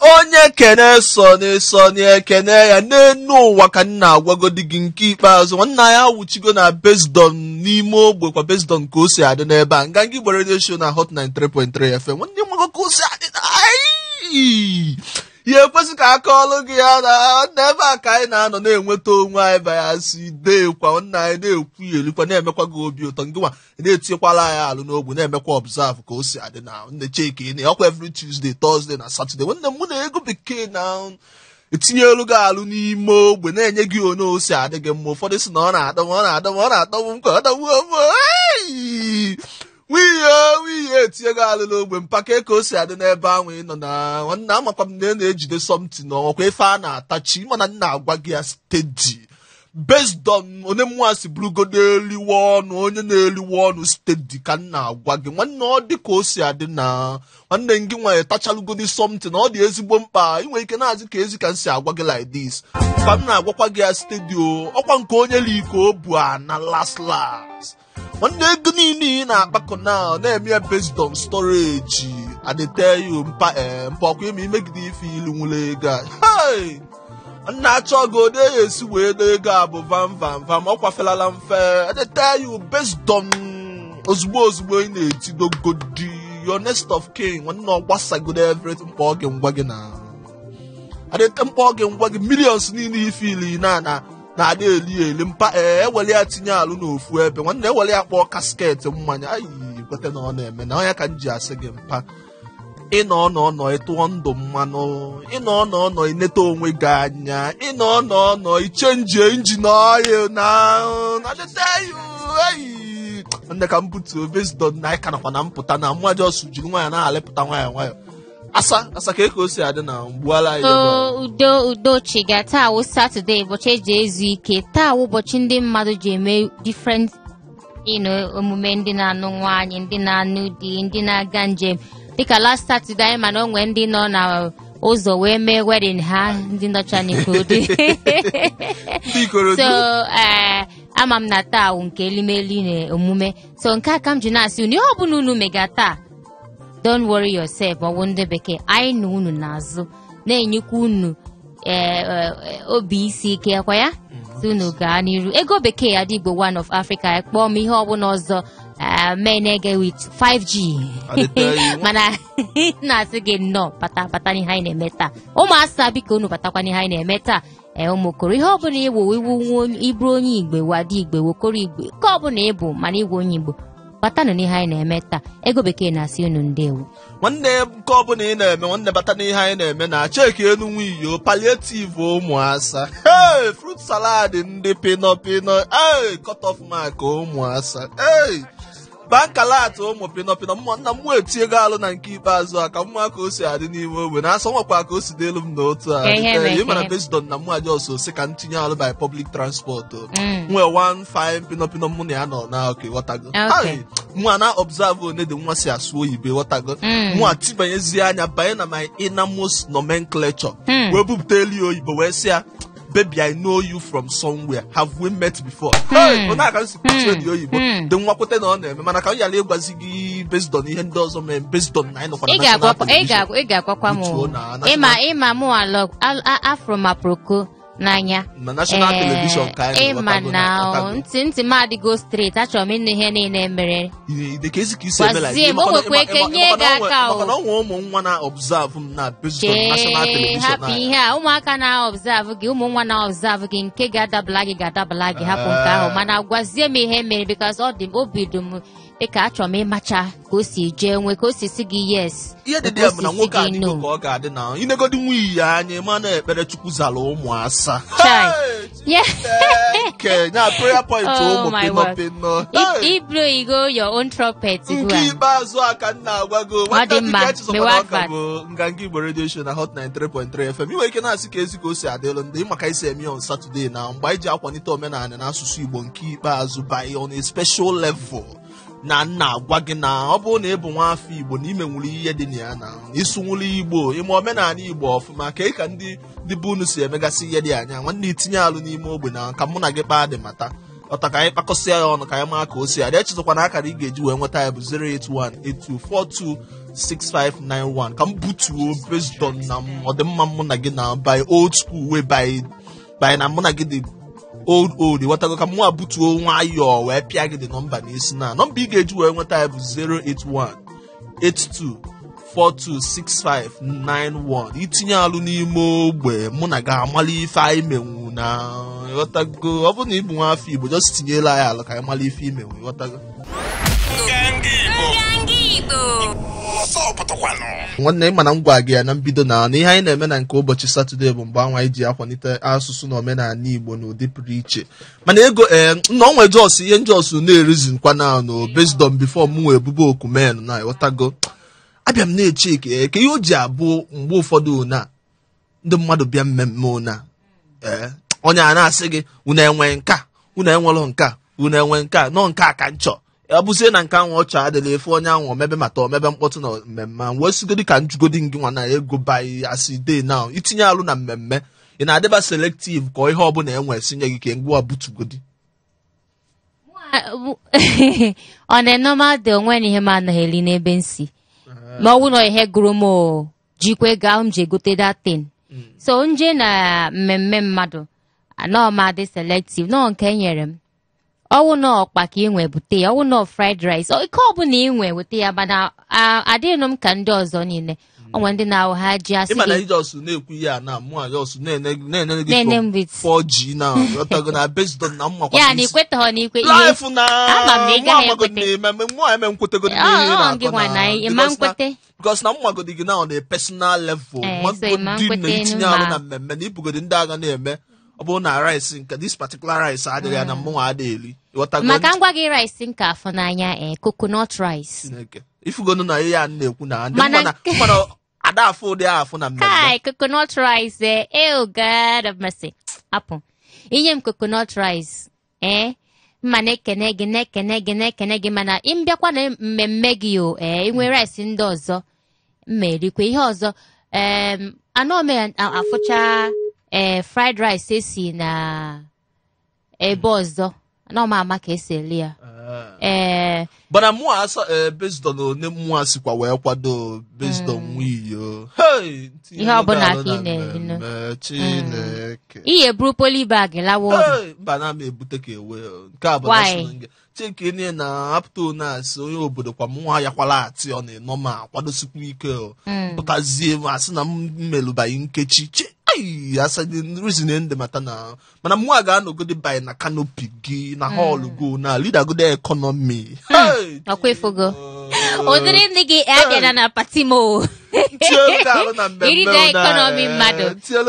onye kene sọni sọni ekene ya n'enu ụwa ka nna agwagodi gị nke ikpeazụ. Nwanna ya awụchigo na besdon n'ime ogbe kwa besdon ka o si adị n'ebe a. Nga gị gbere redio show na hot 93.3 fm nwago ka o si adị na! Ya ekwesị ka aka ọlụ gị ya na n'ebe a ka anyị na-anọ na-enweta onwe anyị bayasị deekwa nna anyị na-ekwu ya elikwa na-emekwa gị obi ụtọ. Ngị nwa na-etinyekwala anyị alụ n'ogbe na-emekwa observe ka o si adị na nne cheki na ọkwa every Tuesday Thursday na Saturday. Nwanne m mụ na ego bekee na etinye elu gị alụ n'ime ogbe na-enye gị onye o si adị gị mma. Ụfọdụ si na ọ na-adọ m ọ na-adọ m ọ na-atọ m nkwa ọ dọgbuo! Nwunye nwunye etinye gị alụ n'ogbe mpaka ka o si adị n'ebe ahụ ị nọ na nwanne amakwa m na ị na-ejide somtin ọnwakwa ife a na-atachi mana nna agwa gị ya stedi based on onye mmụọ si bụrụgodo eliwe ọnụ onye na-eliwe ọnụ stedi ka m na-agwa gị. Nwanne ọ dị ka o si adị na nwanne gị nwa etachalugodi somtin ọ dị ezigbo mkpa. Inwe ike na-azị ka ezi ka m si agwa gị like this. Ka m na-agwakwa gị ya stedi o ọkwa nke onye liko o bu a na las las nwanne ego niile ị na-akpakọ na na-eme ya based on storage. Mpa ee mpa ọkwa ime imegide ife ilu nwere ego a. Nna achọ gị ode ya esi wee n'ego a bụ vam vam vam. Ọ kwafelala mfe. Adịteyu based ozugbo ozugbo ị na-etidogodi your next of kin nwanne ọ gbasagodo everything gị ngwa gị na. Adịte mkpa ọ gị ngwa gị millions niile ife ili na na na-adị eli eli mpa ee ewere ya tinye alụ n'ofu ebe. Nwanne ewere ya kpọọ kasket mmanya. Ayi kweta na ọ na-eme na ọnya ka m ji asị gị mpa. Ịnọ ọnọ ọnọ ịtụọ ndụ mmanụ. Ịnọ ọnọ ọnọ ineta onwe gị anya. Ịnọ ọnọ ọnọ ichenjie injin ọyị na nne ka m butuo bezdon na ịka nakwa na mpụta na mma jos jiri nwayọ na-alịpụta nwayọ nwayọ. Asa asa ka eka o si adị na mgbuala anyị ebe a. o udo udo chiga. Taa wụ satọde ụbọchị eji ezu ike. Taa wụ ụbọchị ndị mmadụ ji eme different know, omume ndị na-anụ nwaanyị ndị na-anụ di ndị na-aga njem. Dịka last satọde anyị mana o nwee ndị nọ na ụzọ wee mee wedin ha ndị nọcha n'ikodo. Ndị ikorodu so ee ama m na taa wụ nke elimeli na omume. So nke a ka m ji na-asị unu ihe ọbụla unu mega taa don't worry yourself ma ọ bụ ndị bekee. Anyị na unu n'azụ na-enyekwa unu ee, ee, obi isi ike akwa ya? Si unu gaa n'iru. Ego bekee adịgbo one of africa. Kpọọ m ihe ọbụla ọzọ ee, mee na-ege with 5g Adịteghị. mana na-asị gị nnọọ bata bata n'ihe anyị na-eme taa. Ụmụasa biko unu batakwa n'ihe anyị na-eme taa. Ee ụmụokoro ihe ọbụla ịwụ iwu ịbụrụ onye igbe wadi igbe wokoro igbe nke ọbụla ịbụ mana ịwụ onye igbo batanụ n'ihe anyị na-eme taa. Ego bekee na-asị unu ndewo nwanne nke ọbụla ị na-eme nwanne bata n'ihe anyị na-eme na cheki enu nwiyo palliative ụmụasa fruit salad ndị pino pino. Hey, cut off ụmụasa hey, bankalat ụmụ pino pino mmụọ nna m etiego alụ na nke ikpeazụ a ka mma ka o si adị n'ime ogbe na asọ nwekwa ka o si dị elu m n'otu a Ka ihe mee, ị mara ka ihe- besdon na mụ ajọs si ka m tinye alụ by public transport. Mm. nwee one fine pino mụ na ya nọ na oke ghọtago mụ a na observe one dị nwa si asụ oyibo ghọtago Mm. mụ a tibanyezie anya banye na my innermost nomenclature Hmm. wee bupụta elu oyibo wee sị ya baby i know you from somewhere. Have we met before? Hey, ọ na-aka nsi kpachie dị oyibo. Hmm. dị nwakwute na ọ na-eme mana ka m yara ịgwazi gị based on ihe ndị ọzọ mere based on na anyị nọkwa na national television ga- ị ga-agwakwa m ịma ịma mụ afro ma proko n'anya. Ee, ịma na ghọtago. ntị ntị m adịgo straight achọrọ m ịnụ ihe niile mere. Eme like Gwazie m, nwekwa ịma- nye gị aka o. ịmakwa na o. nwee ụmụ nwa na observe m na based on national chee television hapụ ihe a. Ụmụaka na-observe gị ụmụ nwa na-observe gị nke ga-adabala gị ga-adabala gị hapụ nke ahụ. Mana gwazie m ihe mere because ọ dị m obi dị m dịka achọrọ m ịmacha ka o si jee nwe ka o si si gị yes. Ihe dị dị ka ya na nwoke gị no. ka ọ ga-adị na inegodi nwa iyi anya ma na-ekpere chukwu zara ụmụ asa. Chai. Hey, Yeah. Chineke, nya prayer point Oh ụmụ Ibro igo your own trumpet nke a ikpeazụ a ka m na-agwago Ọ dị nwata mma. dịka echezọkwana Mewa ọka advert. bụ nganga igbo radio show na hot 93.3 fm inwe ike na-asị ka ezi ka o si adịlụ ndị maka isi eme on Saturday na mgbe anyị ji akwalite omenala na asụsụ igbo nke ikpeazụ by on a special level na nna agwa gị na ọ bụrụ na ị bụ nwa afọ igbo na imenwuru ihe dị na ya na ịsụnwuru igbo ime omenala igbo ọfụma ka ị ka ndị ndị be unu si emegasị ihe dị anya. Nwanne itinye alụ n'ime ogbe na ka mụ na gị kpaa dị mata. Ọta ka anyị kpakọsịa ya ọnụ ka anyị maa ka o si adị. Echezọkwana akara ị ga-eji wee nweta ya bụ 08182426591 ka m butuo based on na ọdịmma mụ na gị na by old school wey by by na mụ na gị dị old old. Ịghọtago ka mụ butuo nwayọọ wee pịa gị dị nọmba n'isi na. Nọmba ị ga-eji wee nweta ya bụ 081 82426591 itinye alụ n'ime ogbe mụ na gị amala ife anyị menwu na. Ịghọtago ọ bụrụ na ị bụ nwa afọ igbo just tinyela ya alụ ka anyị mala ife imenwu pụtakwanụ nwanne ịma na m gwa gị ya na mbido na na ihe anyị na-eme na nke ụbọchị satọde bụ mgbe anwa anyị ji akwalite asụsụ na omenala igbo n'ụdị pụrụ iche. Mana ego ee na onwe jos ihe njọs na-erizikwa na no based on before m bube okumen na ịghọtago abịa m na-eche eke ka ihe o ji abụ mgbe ụfọdụ ona ndị mmadụ bịa mmemme ona ee onye a na-asị gị unu enwe nka unu enwelụ nka unu enwe nka nọ nke a ka nchọ. Ọ bụzie na nke ahụ ọchọ adịla efe onye ahụ omebe mata omebe mkpọtụ na mmemme wee sigodi ka njugodi gị nwa na ego bai asị day now. Itinye alụ na mmemme ị na-adịba selective ka ihe ọbụla enwe sinye gị ka ngwa butugodi. On a normal day onwe na ihe m anaghị eli n'ebe nsi ma ọ bụ na ihe gụrụ m jikwa ego ahụ m ji egote datin so nje na mmemme mmadụ anọ m adị selective nọ nke e nyere m. ọwụ na ọkpa ka ị nwe bute ya ọwụ na fried rice. Ike ọbụla ị nwe weta ya mana a- adịghị m ka ndị ọzọ niile. Onwe ndị na-ahụ ha ji asị. Na-ekwu ihe a na mụ na-ene m with- 4G na ya ikwetaghọ na ikwe ihe. Life na Ama m ekwete. ma nkwete. because mmagodi gị on a personal level. Mmemme na ibugodi ndị agha na-eme ọ bụrụ na rice nke this particular rice adịghị ya na mụnwa adịghị ịghọtago maka ngwa gị rice nke afọ n'anya ee coconut rice ifugonu na ihe a na-ekwu na ada afọ ụdị afụ na mmemme Kai, coconut rice, eh? Oh, God of mercy. Apụ. Inye m coconut rice, eh? Mma na-ekene gị, na-ekene gị, na-ekene gị, mana ị mbịakwa na mmemme gị o, eh? Inwe rice ndị ọzọ, mma erikwa ihe ọzọ. em, anọ m a- afụcha eh, fried rice esi na ebe ọzọ. Anọ m ama ka esi eli ya. Eh, mana mụ ee based on one mụ sikwa wee kwado based on tinye Ihe ọbụla ka ị na na-eri, no? mmemme, Chineke. Ihe buru polybag lawa obi. Mba na m ebute ka ewe o. nke a bụ chike nie na apụta one asị onye obodo kwa m nwa ya kwala ati ọ na-enọ ma kwadosikwa ike o pụtazie m asị na m melụbaghị nkechi. Che ndị mata na mana mụ a ga-anọgode by na kanopi gị na họlụ go na ekọnọmi ọkwa ịfụgo Chineke. ụdịrị ndị gị abịara na pati m o Tinyelu gị alụ na mmemme iride ụna, ekọnọmi eh, mmadụ.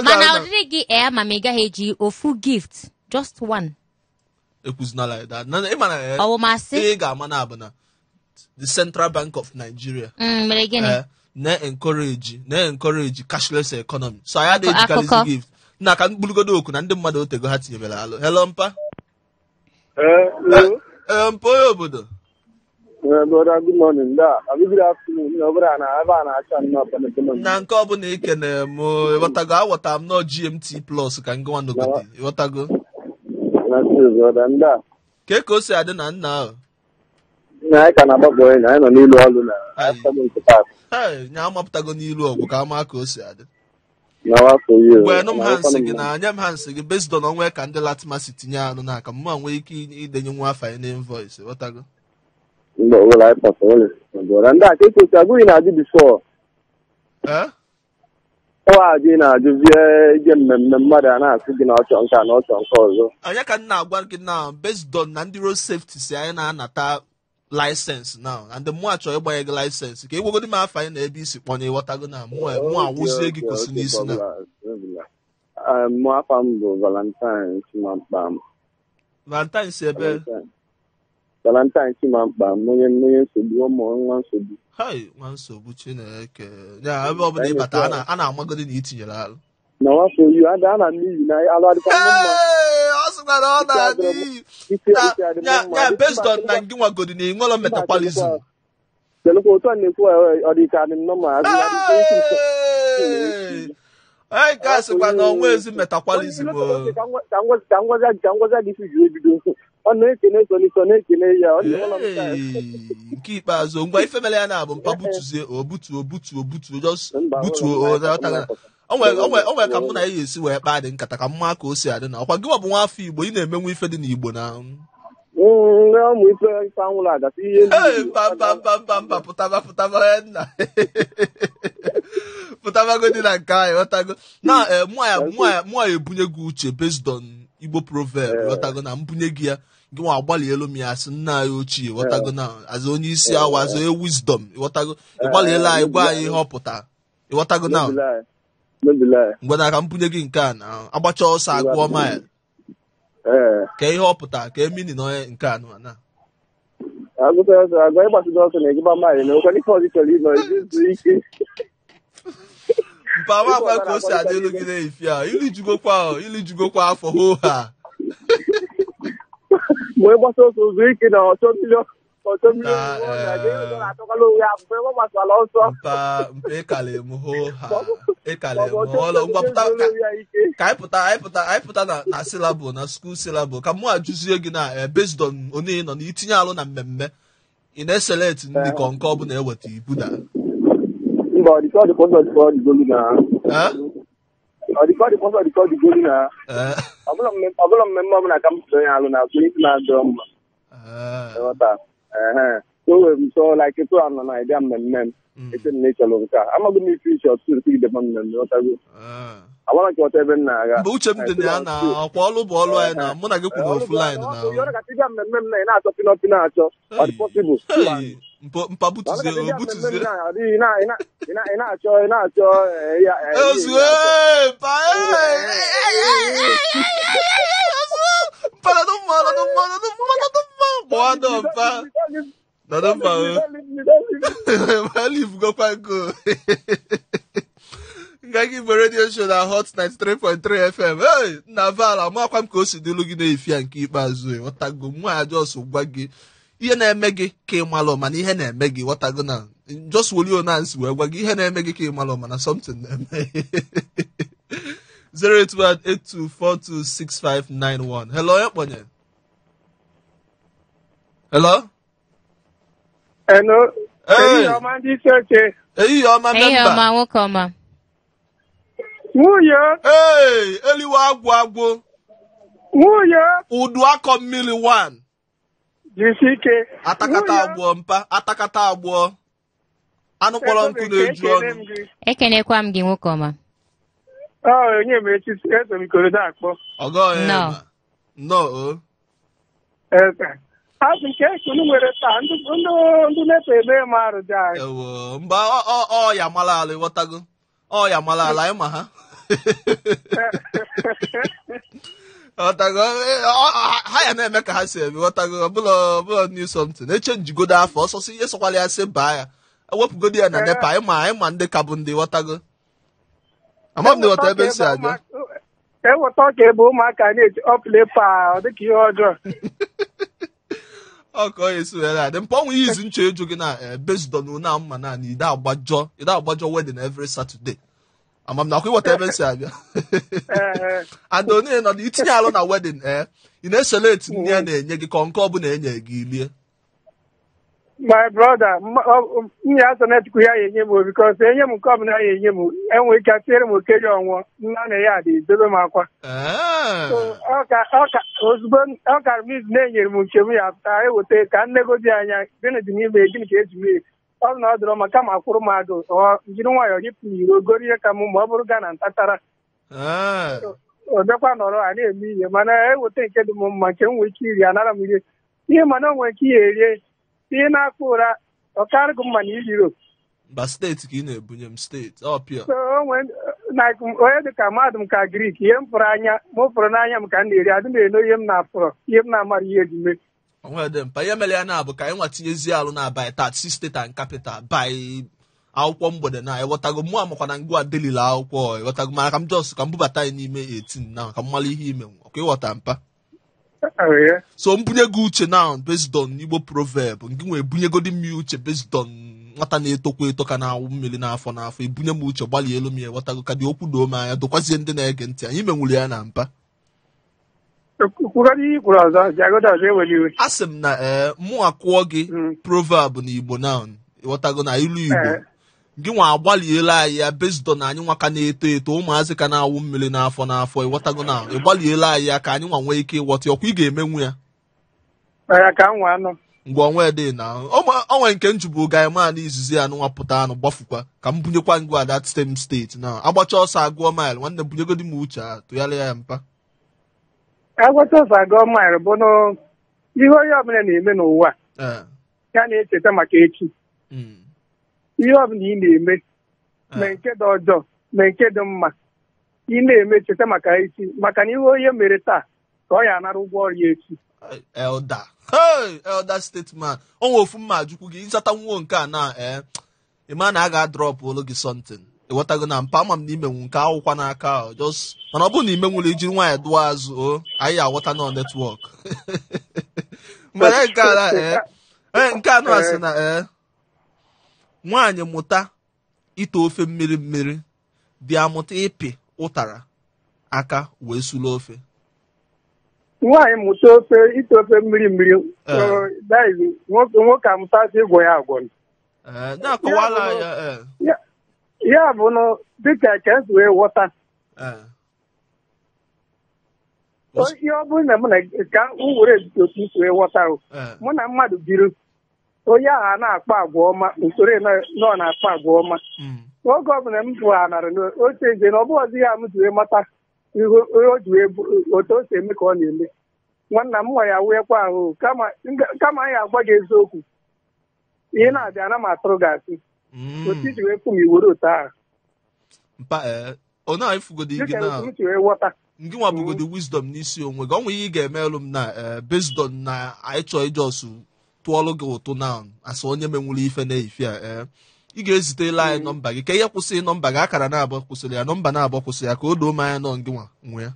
Mana ụdịrị gị ee ama m ị gaghị eji ofu gift just one. Ekwuzina like that. Na- ịma na eh, ọwụmasị. ị ga-ama na abụ na the central bank of nigeria. Mm, mere gịnị? Eh, na-encourage na-encourage cashless economy. So anyị adịghị ejikarizi gift na ka mkpụrụgodo oku na ndị mmadụ otego ha tinyebere alụ. Hello mpa? Hello. ee mpa onye obodo? Brother, good morning. Da, uh, good afternoon. No, brother, na nke ọbụla ikene m ịghọtago aghọtara m nọ gmt plus ka ngịnwa nogodi ịghọtago? Ka ka o si adị na nna ahụ? Na anyị ka na-agbapụ onye anyị nọ n'ilu ọrụ na amapụtago n'ilu ọgwụ ka ama ka o si adị Na wafọ yi. mgbe nụ m ha nsị gị na nye m ha nsị gị based on onwe ka ndị latima si tinye anụ n'aka m ma nwee ike idenye nwa afa anyị na invoice ịghọtago Mgbe ọbụla anyị pasa ole. Brother, nda, ka ekwesị agụghị na-ajụ bifọ. ee Ọwa ajụ ị na-ajụ vie ije mmemme mmadụ a na-asị gị na ọchọ nke a na ọchọ nke ọzọ. onye ka m na-agwa gị na based on na ndị road safety si anyị na-anata license now. And mụ achọ ịgbanye gị license ka ịgwagodi m afa anyị na ebe isi kpọnye ịghọtago na mụ mụ awụzie gị kwụsị n'isi na mụ afa m bụ Valentine Chimamkpa. valentine si ebe Valentine. Chimamkpa, onye onye nsogbu ụmụ nwa nsogbu. hai nwa nsogbu chineke ya ebe ọbụla ịbata a na- na-amagodi na itinyere alụ na wafọ yi ada a na n'iyi na alụ adịkwa mma ọ na ọ na-adị iyi. isi Na- isi adị m ya mma ya based on na ngị nwagodi na ịnwelọ metabolism kelekwa otu a na-ekwu ọ dị ka dị nnọọ ma adị adịkwa isi isi Hey! anyị gasịkwa na ọnwa ezi metabolism o. ọ na-ekene solito na-ekene ya nke ikpeazụ ngwa ife mere ya na-abụ mpa butuzie obutu obutu obutu butuo o nwere ka mụ na ya esi wee kpaa dị nkata ka mma ka o si adị na. Ọkwa gị bụ nwa afọ igbo ị na-emenwe ife dị n'igbo na? Ụmụ dị na nke anyị ghọtago. Na eh, mụa ebunye gị uche based on igbo proverb ghọtago na mbunye gị ya. Gị nwa agbalielu m ya sị nna anyị ochie ghọtago na azụ onye isi awa azụ onye wisdom ịghọtago anyị gwa anyị ihe ọ pụtara ịghọtago na mgbe na ka mbunye gị nke a na agbacha ọsọ agụọ mile Ee. ka ihe ọ pụtara ka emini na onye nke a nọ na. Agụta ọsọ agụ ịgbasido ọsọ na-egịba maịlị na okwe n'ife ọzọ chọrọ ịnọ izu ike. Mpa makwa ka o si adị elu gị. na-efi a ili jugokwa ahụ ili jugokwa afọ hoo ha. wee gbasa ọsọ ụzọ ike na ọchọ milion ọchọ milion atọkwala onwe ya bụ ebe ọ gbasara ọsọ ka anyị pụta na silabụ na skuul silabụ ka mụ ajụzie gị na based on onye nọ na itinye alụ na mmemme ị na-eselect ndị kọ nke ọ bụla eweta ibu na Eh? ọ dịka ọ dịka ọdịka ọdịgolu na ọbụla mmemme ọbụla ka m so onye alụ na akụ isi na-adọ mma eh, ịghọta ehe so wee m so like etu a nọ na ịbịa mmemme m mm, eche m na ịchọrọ nke a amaghị m ife iche ọtụtụ nke ideba mmemme ịghọtago eh. agbara nke ọta ebe m na-aga mgbe uche m dị na ya na ọkwa ọlụ bụ ọlụ anyị na mụ na gị kwuru ofu line na ọ kasị bịa mmemme m na ị na-achọ pinọpị na-achọ ọ dị pọsịbụl Hey, mpa butuzie o butuzie. osu ee mpa mpa na don mma na don mma na don mma na don mma kpọ adọ mpa na don mma o ma leaf gọkwa oh. go. Ngagi Igbo Radio Show na Hot 93.3 FM. Hey, na Val, amakwa m ka o si dịlụ gị na-efi ya nke ikpeazụ. Ọtago mụ aja ọsọ gwa gị. Ihe na-eme gị ka ị malụ mana ihe na-eme gị ghọtago na just woli onansi wee gwa gị ihe na-eme gị ka ị malụ mana something na-eme. 08182426591 hello onye kpọnye hello? Eno, Hey. ehihie ọma ndị isi oche. ehihie ọma Ehihie ọma memba nwoke ọma Nwunye, hey eliwe agwụ agwụ nwunye, udu akọ mmiri 1 jisi ike. atakata agbụọ mpa atakata agbụọ anụ kpọrọ nkụ na-eju ọnụ m gị. ekenekwa m gị nwoke ọma onye m echichi eso m ikorodo akpọ. No. ma nnọọ o Eze. A sị nke ekunu nwere taa ndị nepa eme m arụ dị anyị. ewo mba ọ ọ- ọ ya mara ala ịghọtago ọ ya mara ala ịma ha ghọtago Eh, ha ya na-eme ka ha si eme. Ghọtago ọbụla ọbụla new something eche njigodo afọ ọsọsọ ihe sokwala ya sị baa ya. Ewepụgodo ya na nepa ịma ịma ndị ka bụ ndị ghọtago ama m na ghọta ebe si abịa Eweta ọka ebe ụmụaka na-eji ọpụle pa ọ dịka ihe ọjọọ. ọ ka ọ ya esi were adị mpa ọnwụ ihe izi ncha eju gị na eh, based on na mma na na ide agbajọ ide agbajọ wedding every Saturday. Ama m na akwụ ịghọta ebe si abịa and onye nọ na itinye alụ na wedding ee ị na-eseleti ndị a na-enye gị ka nke ọbụla enye gị ilie my brother, ọ- nwunye ya so na-etikwu ya ya enye m bikos enye m nke ọbụla ya enye m enwere ike tinyere m okenye ọnwụọ nna na ya dị dobe m akwa ọ ọ ozugbo ọ kara m izu na-enyere m nke m ya ka eweta ka nnegodi anya gịnị dị n'ime gịnị ka eji mee ọ bụ na ọ dịrọ ma kama akwụrụ mmadụ ọ jiri nwayọọ yipụ n'iro goro ihe ka m ma ọ bụrụ gaa na ntatara. Ọ bịakwa nọrọ a na-eme ihe mana eweta nke dị m mma nke m nwere ike iri anara m rie. Ihe mana o nwere ike ihe erie ihe na-akpụ ụra ọ karịghị mma na iri ro. Mba steeti ka ị na-ebunye m steeti ọ pịa. So o nwere like onye dị ka mmadụ m ka grik ihe m fụrụ anya m fụrụ n'anya m ka m na-eri adị m eno ihe m na-afụrọ ihe m na-amara ihe eji mee onwe dị mpa ihe mere ya na-abụ ka anyị nwa tinyezie alụ na bai tat si steeti and capital bai akwụkwọ mgbede na ịghọtago. Mụ amakwa na ngwa delila akwụkwọ ịghọtago. Mana ka m jos ka m bubata anyị n'ime 18 na ka m mara ihe ime ọka ịghọta mpa. So mbunye gị uche now based on igbo proverb. Nke nwee bunyegodi m uche based on nwata na-etokwa eto ka na-awụ mmiri n'afọ n'afọ. Ebunye m uche gbalie elu m ya ghọtago ka dị okwu doo m anya dokwazie ndị na-ege ntị anyị menwuru ya na mpa. Sị m na ee mụ akwụọ gị Mm. proverb na igbo now ịghọtago na ilu igbo. Ee. gị nwa agbaliela anyị ya bezdo na anyị nwa ka na-eto eto ụmụazị ka na-awụ mmiri n'afọ n'afọ ịghọtago na ịgbaliela anyị ya ka anyị nwa nwee ike ịghọta ọkwa ị ga-emenwu ya? M anụ mgbe onwe dị na onwe nke njubu gaịman izizi ya nwa pụta anụ gbafukwa ka m bunyekwa ngwa that same steeti na agbacha ọsọ agụọ mail nwanne bunyegodi m uche a tụgharịa ya mpa. Agwata ụzọ agọ maịlụ bụ ihe onye ọbụla na-eme n'ụwa ee ya na-echeta maka echi. Mm, ihe ọbụla ị na-eme ma ee, nke dị ọjọọ ma nke dị mma ị na-eme cheta maka echi maka na ihe onye mere taa ka ọ ya anara ụgwọ ọrụ ya echi. Elda hey elder statesman. Onwe ofu mma ajụkwu gị ịzata nwuo nke a na ee ịma na a ga-adrọp olu gị something. Ịghọtago na mpa ama m na imenwu nke akwụkwa n'aka ahụ just mana ọ bụrụ na imenwụrụ ijiri nwaanyị dụọ azụ o anyị aghọta nọ netwọk nke anụ a sị na ee nwaanyị mụta ite ofe mmiri mmiri dị amụta ịpị ụtara aka wee sulu ofe. Nwaanyị mụta ofe ite ofe mmiri mmiri nwoke amụtasị ịgwọ ya agwọ. Na-akọwala ya ya bụ na dịka ka esi wee ghọta ihe ọ bụrụ na mụ na ka m were otu isi wee ghọta mụ na mmadụ biri onye ahụ a na-akpa agwa ọma usoro nọ- na-akpa agwa ọma mm. oge ọbụla m bụ anara oche nje na ọ bụghị ọzọ ya m ji wee mata bụ- otu o si eme ka ọ na-eme nwanna m nwa ya weekwa ahụ kama kama anyị agwa gị eziokwu ihe na-abịa ana m atụrụ gị asị Mm. Otu iji wee fụ m iwere otu ahụ mpa ee ọ na-efugodi gị dịka na ngị nwa bugodi wisdom n'isi onwe gị. Ọ nwere ihe ị ga-emelụ m na ee based on na anyị chọọ ijọs tụọlụ gị ụtụ na asa onye menwuru ife na-eyife a ee ị ga-ezitela anyị nọmba gị. Ka ihe kwụsị nọmba gị akara na-abụọ kwụsịrị ya nọmba na-abụọ kwụsịrị ya ka o doo m anya nọ ngị nwa nwe ya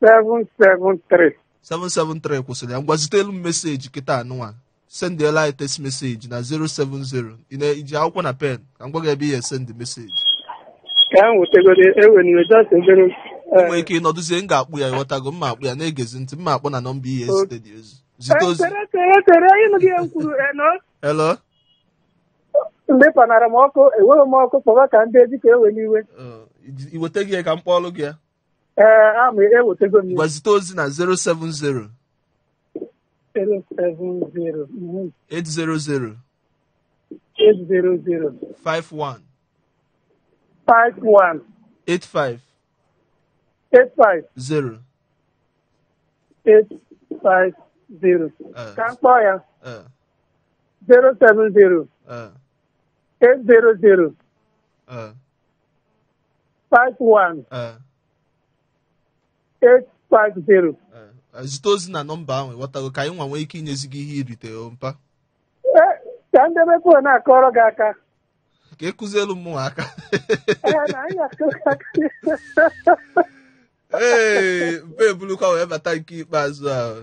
773 773 kwụsịrị ya. Ngwa zitelu m meseji kịta anụnwa sendịela anyị text meseji na 070 ị na-eji akwụkwọ na pen ka m gwa gị ebe ihe send meseji nwere ike ịnọdụzie m ga-akpụ ya ịghọtago mma akpụ ya na-egezi ntị mma akpụ na nọmba ihe ezite dị ozi zite ozi. M kwuru eno hello? Mgbe panara m ọkụ enweghị m ọkụ kpọba ka ndị eji ka ewe n'iwe iweta gị ya ka m kpọọlụ gị ya? Ee ama ewetego m gwa zite ozi na 070 070 mhm, 800 800 51 51 85 85 0 850 Uh, ka m kpọọ ya? Uh, 070 uh, 800 uh, 51 uh, 850 uh. Zite ozi na nọmba ahụ ịghọtago ka anyị nwa nwee ike inyezi gị ihe irite mpa. Ee, ka ndị ebe fon akọrọ gị aka. Ka ekụzielu m nwa aka. Ee mpa ebulukwa wee bata nke ikpeazụ ahụ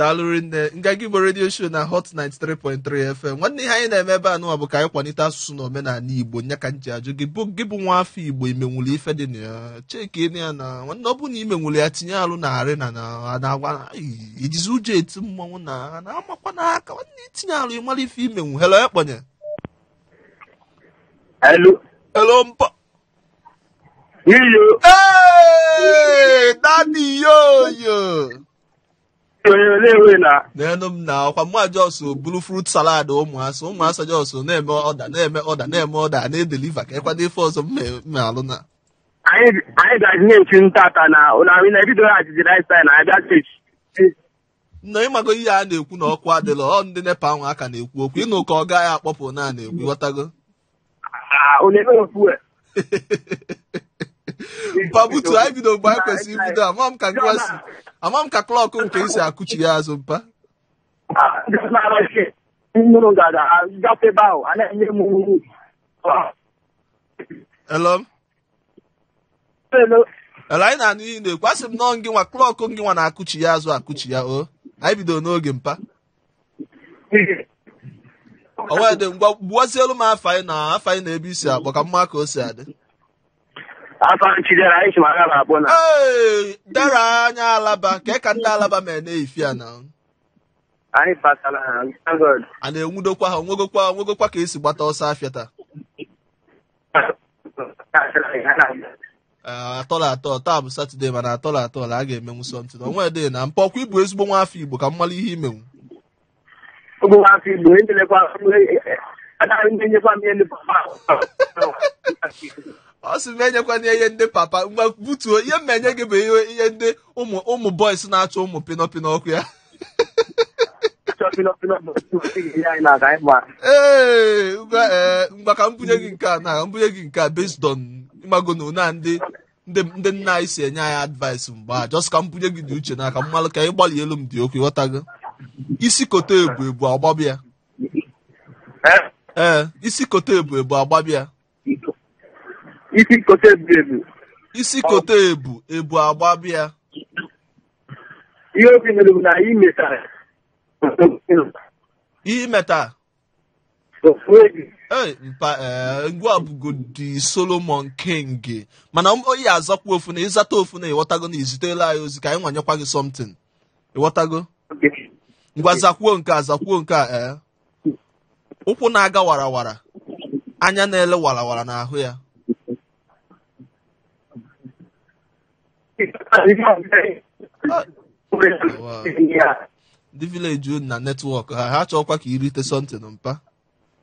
daalụrị nne ngagi igbo redio show na hot 93.3 fm nwanne ihe anyị na-eme ebe anụwa bụ ka anyị kwalite asụsụ na omenala igbo nya ka nji ajụ gị bụ gị bụ nwa afọ igbo imenwuli ife dị na ya? Cheke na ya na nwanne ọ bụ na imenwuli ya tinye alụ na arị na na na-agwa "Ai, ijizi ụjọ eti mmọnwụ na a na-amakwa n'aka nwanne itinye alụ ịmara ife imenwu helo Hello. helo Iyo. Hey, daddy Onye n'enu m na ọkwa mma jos buru frut salad ụmụasa ụmụasa jos na-eme ọda na-eme ọda na-eme ọda na-edeliva ka ịkwado ife ọzọ alụ na Anyị anyị gaji na-echi ntata na ụlọ anyị na-ebido achịchị lifestyle na abịa steeti. nna ịmago ihe a na-ekwu na ọkụ adịla ọ ndị nepa ahụ aka na-ekwu okwu ịnụ ka ọ gaghị akpọpụ na Ah, onye na-ekwu e. mpa butu anyị bido mgbe anyị kwesịrị ibido ama m ka nkwa si ama m ka klọk nke isi akụchi ya azụ mpa. Ah. Ah, hello. ele anyị na-anụ ihe ị na-ekwu. Asị m nọọ ngị nwa klọk ngị nwa na-akụchi ya azụ akụchi ya o anyị bido n'oge mpa. Onwedị ngwa gbuwazielu m afọ anyị na afọ anyị na ebe isi akpọ ka mma ka o si adị. Afọ chidera anyị si mara na-akpọ na dara anya alaba ka ka ndị alaba ma na-efi a na anyị pasara ha a na-enwudokwa ha onwegokwa onwegokwa ka esi gbata ọsọ afịa taa atọla atọ taa bụ satọde mana atọla atọ la a ga-emenwu sọntịn onwe dị na mpọkwa ịbụ ezigbo nwa afọ igbo ka mmalụ ihe imenwu ọ sị m enyekwana ihe ndị papa. Mgbe butuo ihe m enye gị bụ ihe ndị ụmụ ụmụ bọis na-achọ ụmụ pịnọ ọkụ ya. Anyị anyị ee ngwa ka m bunye gị nke a na ka m bunye gị nke a based on ịmago na na ndị ndị nna anyị si enye anyị advice mgbe a. Just ka m bunye gị dị uche na ka m malụ ka ị gbalị elu m dị okwu ịghọtago isi kote ebu ebu agbabịa. Ee. Isi kote ebu ebu agbabịa. Isi kote ebu ebu. Isi kote ebu ebu agbabịa ihe obi mere bụ na anyị metara ihe meta? Ee mpa ngwa bugodi solomon king. Mana oyi azakwa ofu na ịzata ofu na ịghọtago na izitela anyị ozi ka anyị nwanyekwa gị something. Ịghọtago? Ngwa zakwuo nke a zakwuo nke a ee. Ụkwụ na-aga warawara. Anya na-ele warawara n'ahụ ya. Ndị vileji unu na netwọk ha ha chọkwa ka irite something mpa.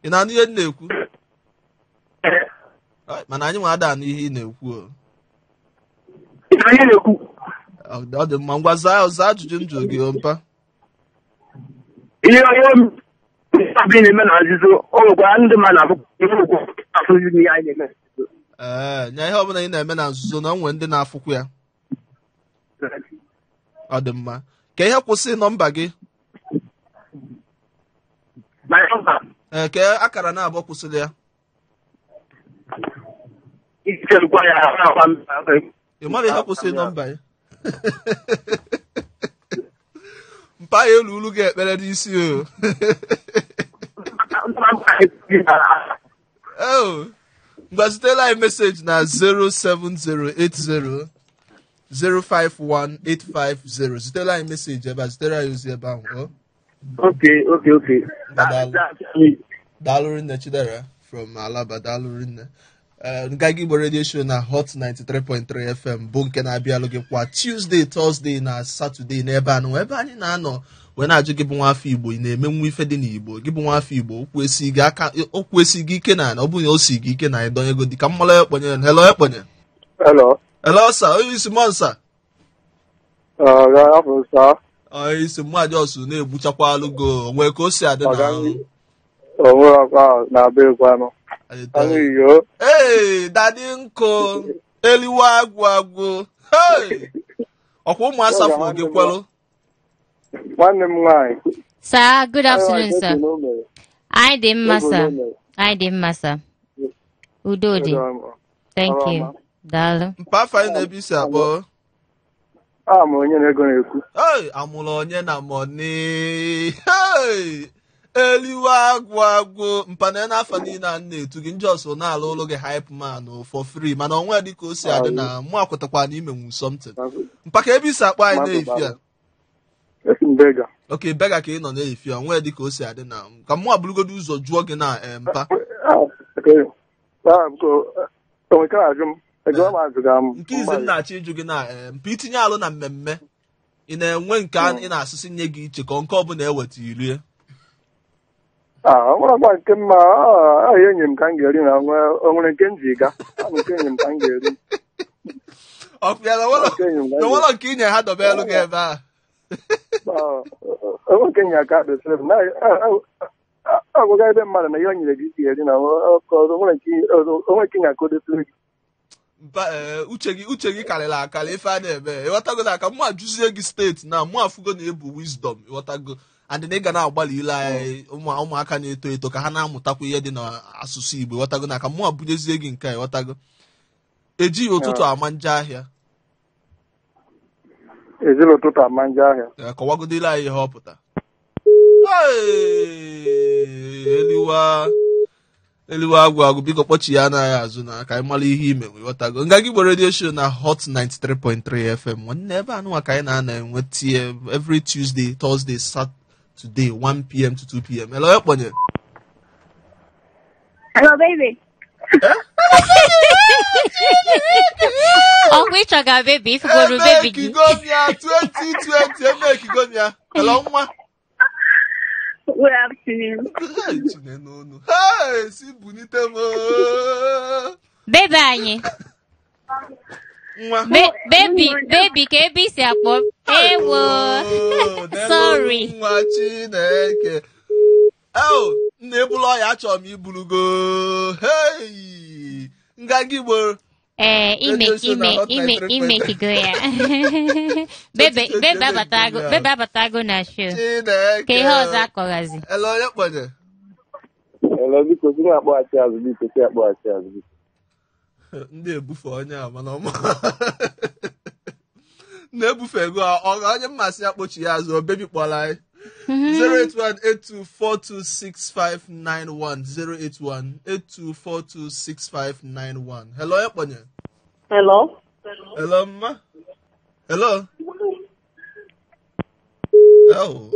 Ị na-anụ ihe na-ekwu? Ai, mana anyị nwa ada anụ ihe ị na-ekwu ọ dị mma. Ngwa zaa zaa ajụjụ m jụrụ gị mpa. Ihe onye obi na-eme na nzuzo o nwekwara ndị mmadụ abụ ihe okwu afụzi ihe anyị na-eme. Ee nya ihe ọbụla ị na-eme na nzuzo na o nwere ndị na-afụkwu ya. Ọ dị mma. Ka ihe kwụsị nọmba gị. Ee ka akara na-abụọ kwụsịrị ya. Ị mara ihe kwụsịrị nọmba ya? Mpa ya elu ulu ga-ekpere n'isi o. Oh, ngwa zitela anyị meseji na 07080 05185 zitela anyị meseji ebe a zitere anyị ozi ebe ahụ o oke oke oke daalụ rinne chidera from alaba daalụ rinne Eh, ngagi igbo radio show na hot 93.3 fm bụ nke na-abịalụ gị kwa tuesday thursday na saturday n'ebe anụ ebe anyị na-anọ wee na-ajụ gị bụ nwa afọ igbo ị na-eme nwa ife dị n'igbo? Gị bụ nwa afọ igbo okwu esi gị ike na ọ bụghị na o si gị ike na anyị dọnyego dị ka mmalụ ekponye helo ekponye Hello. sa onye isi mmụọ nsa onye isi mmụọ ajọsụ na-egbuchakwa alụgo onwe ka o si adị na Ọganihu. Onwe ọkwa na-abịa ịgwanụ. Anyị iyo. ee dadi nkụ eliwe agwụ agwụ Hey! ọkwa ụmụ asafụ gị kwelụ Nwanne m nwaanyị. Sir, good afternoon, sir. Anyị dị mma, sir. Anyị dị mma, sir. Udo dị. Thank you. Daalụ. mpa afọ anyị na-ebe isi abụọ. A ma onye na-ego na-ekwu. Amụrụ onye na mọni Hey! eliwe agwụ agwụ mpana n'afọ niile a na-etu gị njọsụ na-alụ ụlọ gị hype man for free. Mana onwe dị ka o si adị na mụ akwetakwa na imenwu something. Mpa ka ebe isi akpọ anyị na-efi a. oke bega. Ka ị nọ na-efi a. Onwe dị ka o si adị na ka mụ abụrụgodo ụzọ jụọ gị na eh, mpa Ah. Ah, eh, nke izi m na-achọ ịjụ gị na eh, mpa itinye alụ na mmemme ị na-enwe nke a- ị na-asụsị nye gị iche ka nke ọbụla eweta irie Ah, ọ agba nke mma. Ah, ah, enyi m ka m ga-eri na onwe- o nwere nke m ji ga. Ah, nke enyi m ka m ga-eri. ọkpịa Nke inye ha dobe elu gị ebe a Ah, enyi aka dosiri m. Na- ah, ah, ah, agwaga ebe mmadụ na ihe o nyere gị isi eri na o o- o nwere nke enyi aka dosiri gị. Eh, uche gị uche gị karịrị akarị ife a na-eme. Ịghọtago na aka mụ ajụzie gị steeti na mụ afụgo na ebu wisdom ịghọtago and na ị ga na-agbalị ile anyị ụmụ- ụmụaka na-eto eto ka ha na-amụtakwa ihe dị n'asụsụ igbo. Ịghọtago na aka mụ abụnyezie gị nke a ịghọtago ejighị ụtụtụ ama nje ahịa. Ụtụtụ ama ahịa. Eh, kọwagodile anyị ihe ọ pụta. Eliwa! Eluwe agwụ agwụ biko kpọchi ya anaghị azụ na ka anyị mara ihe ime ghọtago. Nga gị gbere redio show na hot 93.3 fm nwanne ebe anụnwa ka anyị na-ana enwetie every tuesday thursday saturday 1 pm to 2 pm ele onye kpọnye. Hello, baby. ọkwa ịchọga bebi ifugoro bebi gị. Emekigomia 2020 emekigomia ele nwa. Good afternoon. Hey, chine n'onu Hey, si bunite m oo. bebi anyị nwa bebi bebi ka ebe isi akpọ ewo Oh, sorry. nwa chineke. Eo nna ebulu ọya achọrọ m ibulugo hei nga gị gboro. Ee ime ime ime 93.3. imekigo ya bebe abatago na show ka ihe ọzọ biko. ndị ebufe onye a mana ọma na-ebufe ego a ọ ga onye mmasị ya kpochi ya azụ obebi kpọrọ anyị 08182426591 08182426591 hello onye kpọnye Hello. hello mma? Hello? Oh.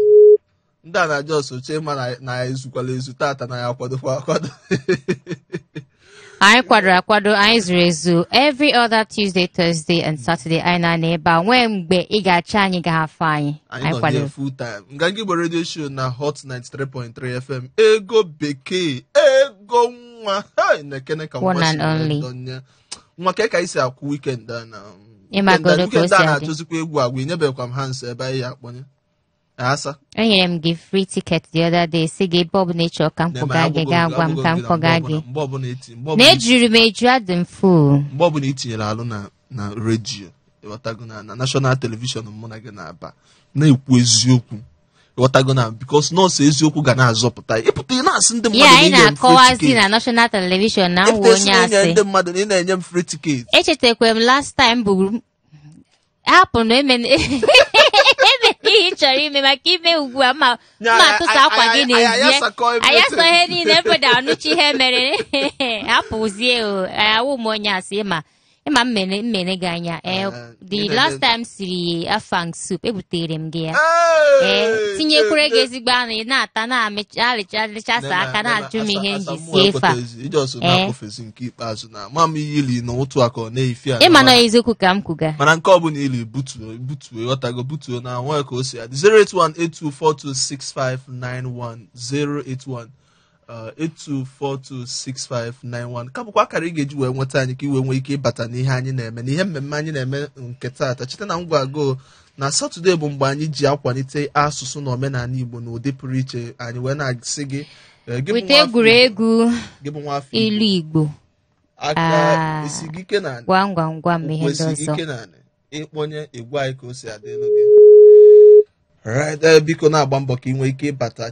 ndị a na jos oche ma na- na ezukwala ezu tata na ya akwadokwa akwado anyị kwadoro akwado anyị zuru ezu every other tuesday thursday and saturday. Anyị na-ana ebe a. Nwee mgbe ị ga-achọ anyị ga-afọ anyị. Anyị anyị kwadoro. full time nganga igbo radio show na hot 93.3 fm ego bekee ego nwa. Na-ekene ka nwa si ka ka isi akwụ weekend a na si a adị. na-achọzikwa egwu agwa inyebekwa m hans ebe anyị ya akpọnye. Enyere m gị free ticket the other day si gị ebe ọbụla ị chọrọ ka m kpọga gị gaa gwa m ka m kpọga gị na ejuru m eju adị m full mgbe ọbụla i tinyere alụ na redio ịghọtago na na national television mụ na gị na-aba na-ekwu eziokwu ịghọtago na bikos nọọsụ eziokwu ga na-azọpụta ịpụta ị na-asị ndị mmadụ anyị na-akọwazi na national television na nwa onye asị ndị mmadụ na ị na-enye m free ticket echetakwara m last time bụ hapụ na eme eme ihe chọrọ ime maka ime ugbu a ma atụsa akwa gị n'ezie ayasọ ihe niile ebe anụchi ihe mere hapụzie o awụ m onye asị ịma ịma mmene mmene gị anya Eh, Eh, the ị last time siri afang soup ebutere m gị ya ee tinyekwere gị ezigbo anụ ị na-ata na-alịchasa aka na-ajụ m ihe m asa ji mmụọ sie efe a ekwetezi, ije ọsọ Eh. na-akpọfezi nke ikpeazụ na ma m ihe ili na otu aka ọ na-efi a ịma na- na eziokwu ka m kwuga. Mana nke ọbụla ili butuo butuo ghọtago butuo na nwee ka o si adị 08182426591 081 uh, 82426591 ka bụkwa akara ị ga-eji wee nweta anyị ka i wee nwee ike ịbata n'ihe anyị na-eme na ihe mmemme anyị na-eme nke taata. Cheta na ngwa agụụ na satọde bụ mgbe anyị ji akwalite asụsụ na omenala igbo n'ụdị pụrụ iche. Anyị wee na-asị gị eh, weta egwuregwu Igbo, ilu aka Ah. isi gị ike na gwam gwam gwam ihe ndị kwesịrị ọzọ. ike naanị? Ịkpọnye ịgwa anyị ka o si gị Right, eh, biko na-agba mbọ ka ị nwee ike ịbata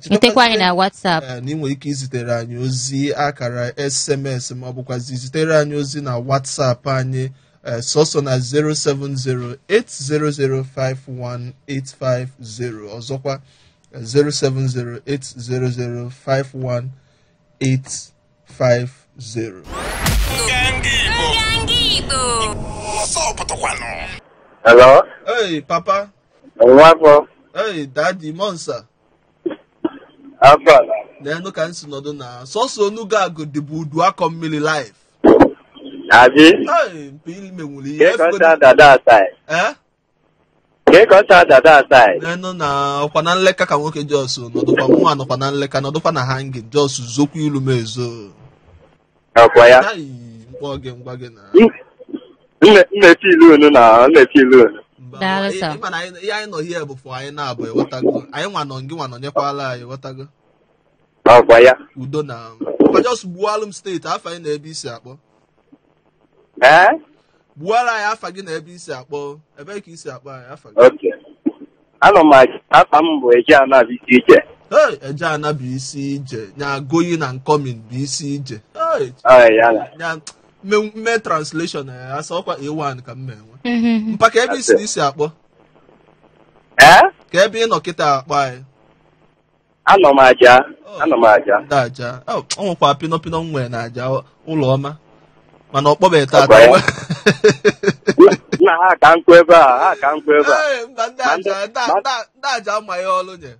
na whatsapp Eh, na ị nwere ike izitere anyị ozi akara sms ma ọ bụkwazi zitere anyị ozi na whatsapp anyị eh, sọsọ na 07080051850 ọzọkwa eh, 07080051850 Nganga Igbo. Ọsọ pụtụkwanụ. Hello? Hey, papa Nwafọ? Hey, dadi monsa na-enu ka m si nọdụ na sọsọ onugo agụ dịbụ udu akọ mmiri mpe imenwuru ihe. Aside? Eh? Na ọkwa na nleka ka nwoke jos nọdụkwa nwa nọkwa na nleka nọdụkwa na hangin jos zokwa ilu m ezo. Mmechi ilu unu na mmechi ilu unu. Mba, Daalụ ị- sir. ịma na anyị- ihe anyị nọ hie bụ fọ anyị na-abụ ewetago anyị nwa nọ ngị nwa nọnyekwala anyị ya? udo na gbuwalụ m steeti afa anyị na ebe isi akpọ gbuwara anyị afa gị na ebe isi akpọ ebe ka isi akpọ anyị afa gị. Anọ m achị, afa m bụ anabụ isi ije. eje ana bụ isi ije nya goyi na nkọmin bụ isi ije mme translation ya asa ọkwa a1 ka m Mhm. Mpa ka ebe isi na isi akpọ. Ee? ka ebe ị nọ kịta akpọ anyị. Anọ m aja. Anọ m aja. ndị aja. Ọ ọ nwekwa m nwere na aja ụlọ ọma. Mana ọ kpọbeghị ya? nna ha ka nkwu ebe a ha ka nkwu ebe a. Mba ndị aja amaghị ọlụ nye.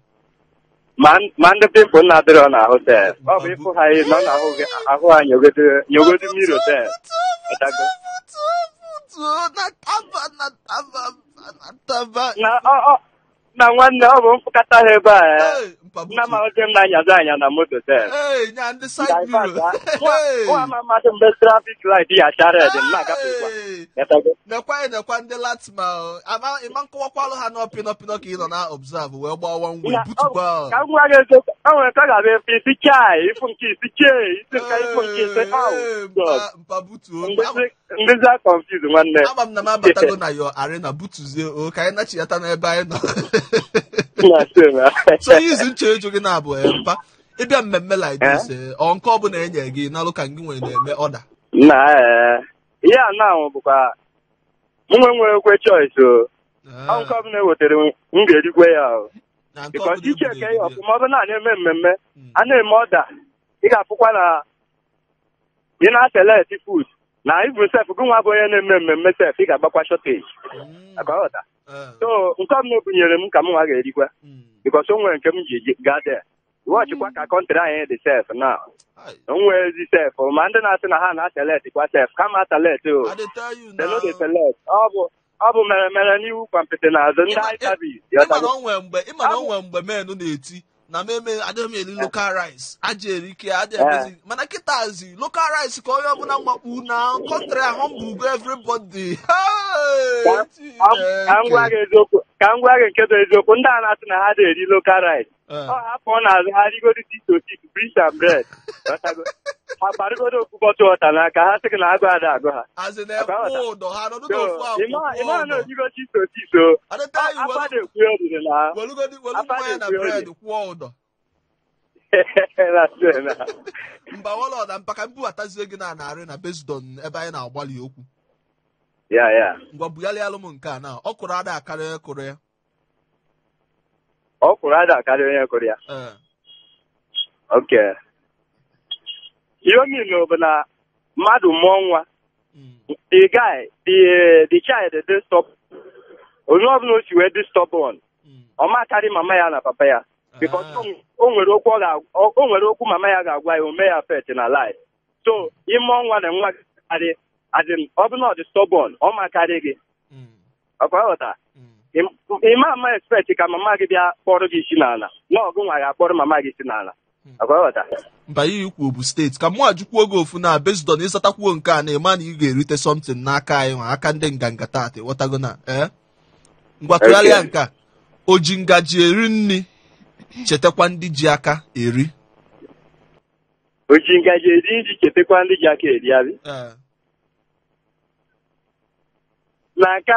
Ma ndị pimpụl na-adịrọ n'ahụ sef ọ bụ ịfụ ha nọ n'ahụ ahụ nyogodo nyogodo mmiri Ịtago? Na nwanne ọ bụ mfụkata ha ebe a. nna m ahụzi m na-anyazi anya na moto sef ama mmadụ mgbe trafik light ya chara ede m na-agafekwa nekwa nekwa ndị ama ịma nkọwakwalụ ha nọ pịnọ ka ị nọ na observe wee gbawa ngwe butukwa ka m gwa gị eziokwu o nwere ka ga-abịa efe isi chai ịfụ nke isi chee isi nke ịfụ nke ise au. Ee, God. mpa- mpa butuo Ndezi- ndezi a confuse nwanne. Ama m na m abatago na yo arena butuzie o. Ka anyị nachiyata n'ebe anyị nọ so ihe izu nche eju gị na-abụ eh, mpa ịbịa mmemme like this eh, ọ nke ọbụla enye gị nalụ ka gị nwere na-eme ọda na ihe a na-anwụ bụkwa nwe nwere ekwe choice o. Ọ nke ọbụla ewetara m ga-erikwe ya bikọs ọbụla iche ebudo. ọfụma ọ bụ na a na-eme mmemme Mm. a na-eme ọda ị ga-afụkwa na ị na-aselect food. Na ibu sef gị nwa bụ onye na-eme mmemme sef ị ga-agbakwa shortage. So nke o bunyere m ka m nwa ga-erikwa. Mm. bikọs o nwere nke m ji gaa there. Wọchịkwa ka kọntrị anyị dị sef na Ai, o nwere ezi sef ma ndị na-asị na ha na-aselect kwa sef kama aselect o select. Ọ bụ ọ bụ mere mere n'iwu kwampete n'azụ ndị Ịma- high service. Ịma na o nwee mgbe ịma na menụ na-eti. Na meme adịghị m eri local rice. Aja eri ike adịghị emezi mana kịtazi local rice ka onye ọbụla makpu na kọntrị ahụ mbụgo everybody. Ka m gwa gị m nke bụ eziokwu. Ndị a na-asị na ha na-eri local rice. Eh, ọ hapụ n'azụ ha rigodo tito tit bris and ha ọta n'aka ha sị gị na agụ ada ha. Na ojigo tito tito afa na-ekwu na. Ha bred mba wọlọda mpaka mbubatazie gị na narị na besdon ebe anyị na-agbalị okwu. Ngwa bugharịalụ m nke a na ọ kụrụ ada akarịa kụrụ ya. Ọ kwụrụ ada karịa onye kụrụ ya. Okay. ihe o mean bụ na mmadụ mụọ nwa. Mm, the guy the the child dị stop onye ọbụla o si wee dị stubborn mm. ọ ma karị mama ya na papa ya. Because Ah. o- o nwere okwu mama ya ga-agwa ya o mee ya fet na life. So ịmụọ nwa na nwa gị ọ bụrụ na ọ dị stubborn ọ ma karị gị. Mm, ọkwa ghọta. Ịma ama expect ka mama gị bịa kpọrọ gị isi n'ala? Na ọgụ nwa ga-akpọrọ mama gị isi n'ala. Ghọta mba ihe ikwu bụ steeti ka mụ ajụkwuo oge ofu na besdon ịzatakwuo nke a na-eme na ị ga-erite somtin n'aka anyị nwa aka ndị nganga taata ịghọtago na ee ngwa tụgharịa Okay. nke a. O ji ngaji eri nri chetakwa ndị ji aka eri. O ji ngaji eri nri chetakwa ndị ji aka eri abi? Ee. Na nke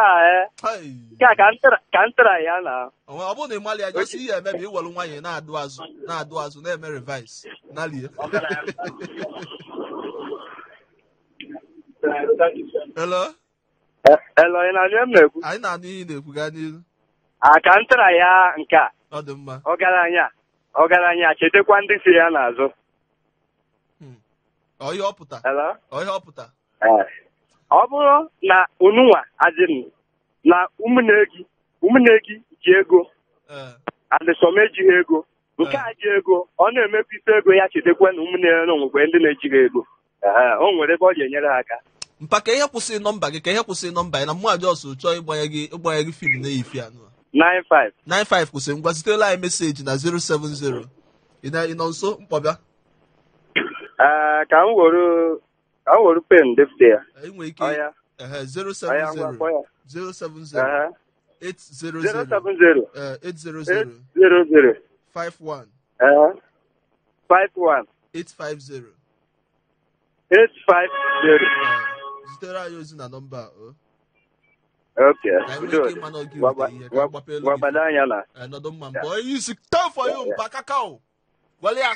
a ka m tara- ka m tara ya na Ọ bụrụ na ị malị ya ihe eme ma iwelu nwanyị na-adụ azụ na-adụ azụ na-eme revise nalie hello elo ị na-anụ m na-ekwu anyị na-anụ ihe na-ekwu gaa n'ihu a ka m tara ya nke a ọ dị mma ọgaranya ọgaranya chetakwa ndị si ya n'azụ ọ ihe ọ pụta Hello? Ọ bụrụ na ununwa adịnụ na ụmụnne gị ụmụnne gị ji ego adịsọm ejighị ego nke a ji ego ọ na-emefu ife ego ya chetakwa na ụmụnne ya na onwekwe ndị na-ejighị ego. O nwere ebe ọ ga-enyere ha aka. Mpa ka ihe kwụsị nọmba gị ka ihe kwụsị nọmba ya na mụ ajọs chọọ ịgbanye gị ịgbanye gị fim na-eyifi anụ 95 95 kwụsị ngwa zitela anyị meseji na 070 ị nọ nso? Mkpọbịa? Ka m were ka m were pen depụta ya enwere ike zutere anyị ozi na nọmba nọdụ mma mba onye isi tafọ ya mba kakao gwara ya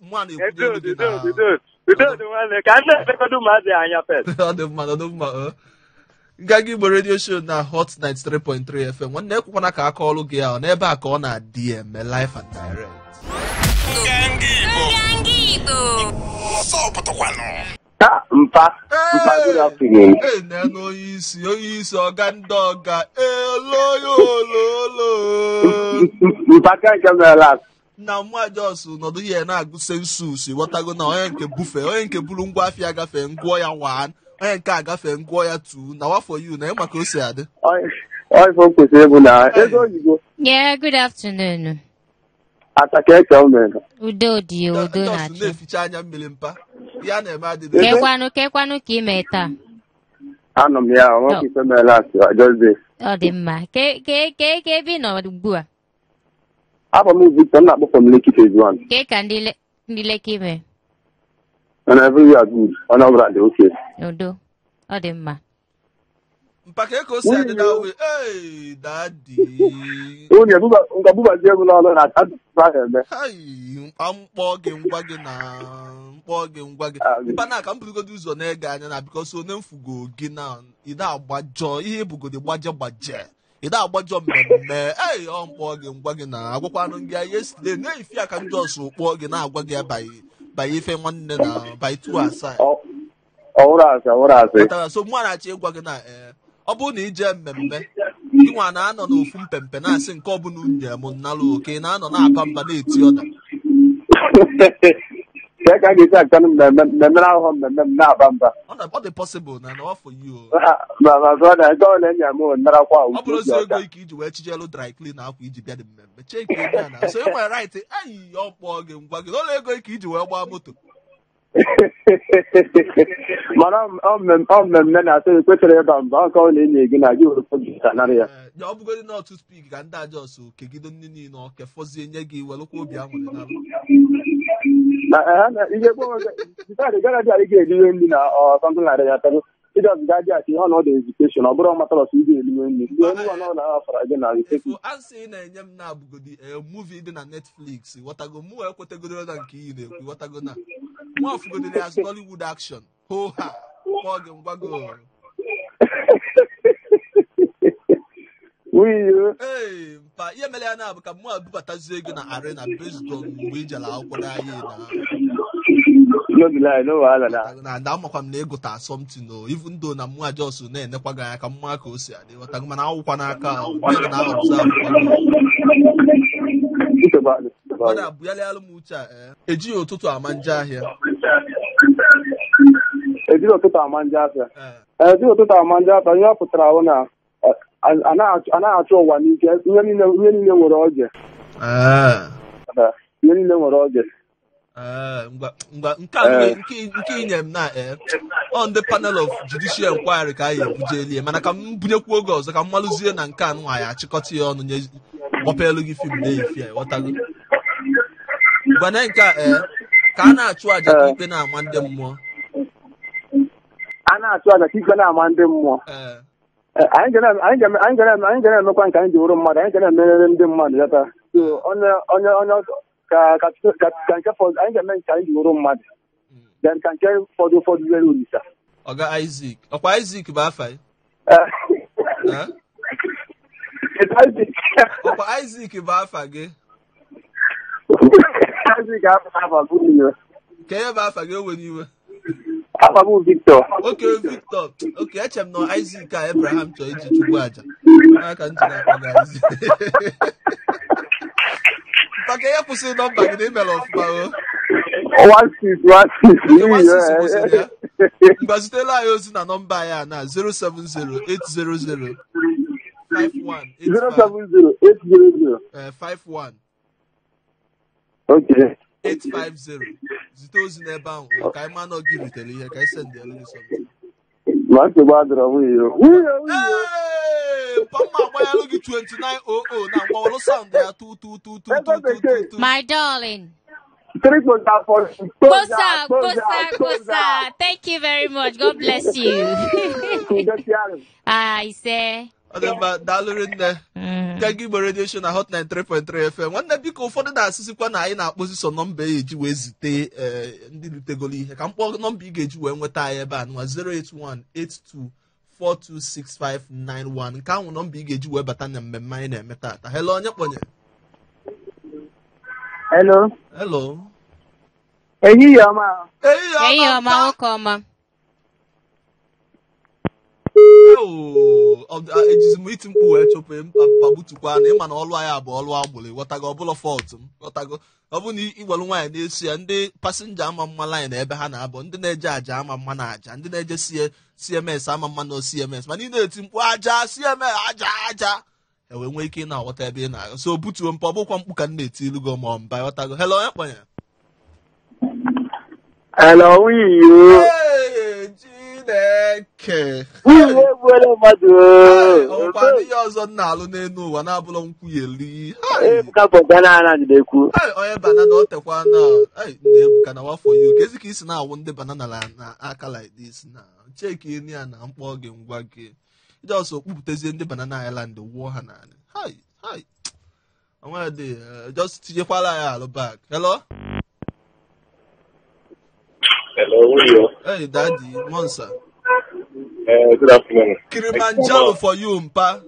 mmanụ ekwudo udodo nwanne ka ndị efekodo ụmụazị anya pet. Ọ dị mma nọdụ mma o ngaga igbo redio show na hot 93.3 fm nwanne ekwekwana ka aka ọlụ gị ahụ n'ebe a ka ọ na-adị eme life and direct. Ọsọ pụtụkwanụ Ah, mpa mpa good afternoon ee nene onye isi onye isi ọga ndị ọga. Eloyololo mpa ka nke mere last na mma jos nọdụ ihe na-agụ sensus ghọtago na onye nke bufe onye nke buru ngwa afịa gafee ngụọ ya 1 onye nke a gafee ngụọ ya 2 na wafọ yu na ịma ka o si adị ọifo kwesịrị ịbụ na ego oyibo Yeah, good afternoon. ataka eke o mere Udo dị udo jos na-achị. na-eficha anya mmiri mpa ihe a na-eme adịghị Kekwanụ kekwanụ ka ị mee taa. anọ m ya nwoke ife mere last ajọzie Ọ dị mma. Ke ke ke ke ebe ị nọ ugbu a. afọ m victor m na-akpọ from lekki phase one Ke ka ndị le- ndị Lekki mee. and everywhere good onye ọbụla dị oke Udo. Ọ dị mma. mpa ka eke o si adị na we ee dadi nwunye nga bubazie m n'ọnụ na atụtụ ahụ eme mkpọ gị ngwa gị na mkpọ gị ngwa gị na ụzọ na-ege anya na bikos onye mfugo gị na ịda agbajọ ihe ebugodi gbaje gbaje ịda agbajọ mmemme. Ei ọ mkpọ gị ngwa gị na agwakwanụ gị yesterday na-efi ya ka ndị ọsọ kpọọ gị na-agwa gị bayi ife nwanne na bayi tu asaa so mụ na-achọ ịgwa gị na ee ọ bụrụ na ije mmemme gị nwa na-anọ n'ofu mpempe na-asị nke ọbụla unye m nnalụ oke na-anọ na-aba mba na-eti ọda. ka a ga-esi akanụ mmemme ahụhọ mmemme m na-aba mba ego ole enye m narakwa ọ bụrụ ozi ego ike iji wee chijelu dry clean akwa iji bịa dị mmemme cheki na so ị nwere right eyi ọ kpọọ gị ngwa gị n'ụlọ ego ike iji wee gbaa moto mana ọ mmemme- ọ mmemme na-atụ ekwesịrị ịba mba ọ ka ọ na-enye gị na gị were ya ya ọ bụgodị na otu spik ka ndị ajọs kegido ndị niile ọ kefọzie nye gị welụkwa obi aṅụrị na eh, dị adị ga-eriwe nri na something like that ịjọs gadị ihe ọnọdụ ezikeshọn ọ bụrụ ị ga-eriwe nri. Ndị onye ọnọdụ na-afara gị na efu ansị ị na-enye m na-abụgodi ee muvi dị na netflix ghọtago mụ wee na nke iyi na-ekwu ghọtago na ọfụgodiri ya nollywood action. Ho ha kpọọ gị ngwago mpa ihe mere ya na-abụ ka mụ bubatazi ego na arena based on mgbe ị jere akwụkwọ n'ahịa na. Amakwa m na ịgụta asọmtin o ivu ndụ na mụ aja na-enekwa gị anya ka mma ka o si adị ghọta gị mana akwụkwa n'aka na abụgharịalụ m uche a eh. ejighị ụtụtụ ama nje ahịa. Ejighị ụtụtụ ama nje ahịa. Eh. Ihe ọ pụtara ahụ na eh, a- a na-achụ- a na-achụ ụwa n'ike ihe niile nwere oge. Eh, ihe niile nwere oge. Ee, ngwa ngwa nke a inye m na ọ ndị panel of judicial inquiry ka anyị ebuje elie mana ka m bunyekwu oge ọzọ ka m malụzie na nke anụ anyị achịkọta ya ọnụ nye gbapelu gị fim na-eyifi ghọtago. Gwana nke a ee ka a na-achụ àjà ka ikpe na-ama ndị mmụọ. A na-achụ aja ka ikpe na-ama ndị mmụọ. Ee Eh, anyị ga na-emekwa nke anyị ji wụrụ mmadụ. Anyị ga na-emerere ndị mmadụ yata onye onye ka nke fọdụ anyị ga-eme nke anyị ji wụrụ mmadụ. Then ka nke fọdụ ụfọdụ were olisa ọga Isaac. Ọkwa Isaac bụ afa Eh, ọkwa Isaac bụ afa gị. Ka ihe bụ afa gị ewere iwe. akpagbu Victor. Oke Victor. Oke echere m na Isaac a ebraham chọrọ iji chukwu aja. Aka ntị na-akpaga maka ihe kwụsịrị nọmba gị na imere ọfụma o. Mgbe zutela anyị ozi na nọmba ya na 070800 51 eh, okay 850 my darling. Kosa Kosa, Kosa, Thank you very much. God bless you. I ah, say. Ọ dị mma daalụrị nne nke gị igbo redio show na hot 93.3 fm nwanne biko ụfọdụ na-asịsịkwa na anyị na-akpọzi sọ nọmba e eji wee zite ndị rutegolo ihe ka mkpọ nọmba ị ga-eji wee nweta anyị ebe a nwa 09164565591 nke ahụ nọmba ị ga-eji wee bata na mmemme anyị na-eme tata. Hello onye kpọnye Hello. hello? Ehihie ọma. ehihie ọma Oo, ọ- a- ejizi m iti mkpu wee chụpụ mkpagbutukwa na ịma na ọlụ anyị abụ ọlụ agbụrụ ghọtago ọbụla fọlt m ghọtago. Ọ bụ na iwelu nwaanyị na-esi ya ndị pasenja ama mma laanyị na ebe ha na-abụ ndị na-eje aja ama mma na aja ndị na-eje cms ama mma na cms mana ị na-eti mkpu aja cms aja aja. Enwe nwee ike ị na-aghọta ebe ị na-aga. So butuo mpa ọ bụkwa mkpu ka m na-eti ilu gị ma ọ mba ghọtago. Hello onye kpọnye Hello, nwunye iyo. Hey, Chineke. Ọkwa ihe ọzọ m na-alụ n'elu ụwa banana jidekwu. onye banana o tekwa na ebuka na wafọ ya oke ezi ka isi na-awụ ndị banana na aka like this na cheki eni ya na mkpọ gị ngwa gị. Jọs okpupụtazie ndị banana island wụọ ha naanị. Hai hai. Onwedị just tinyekwala ya alụ bak hello? Hello, who are you? hey daddy monsa Uh, good afternoon. kilimanjaro for you mpa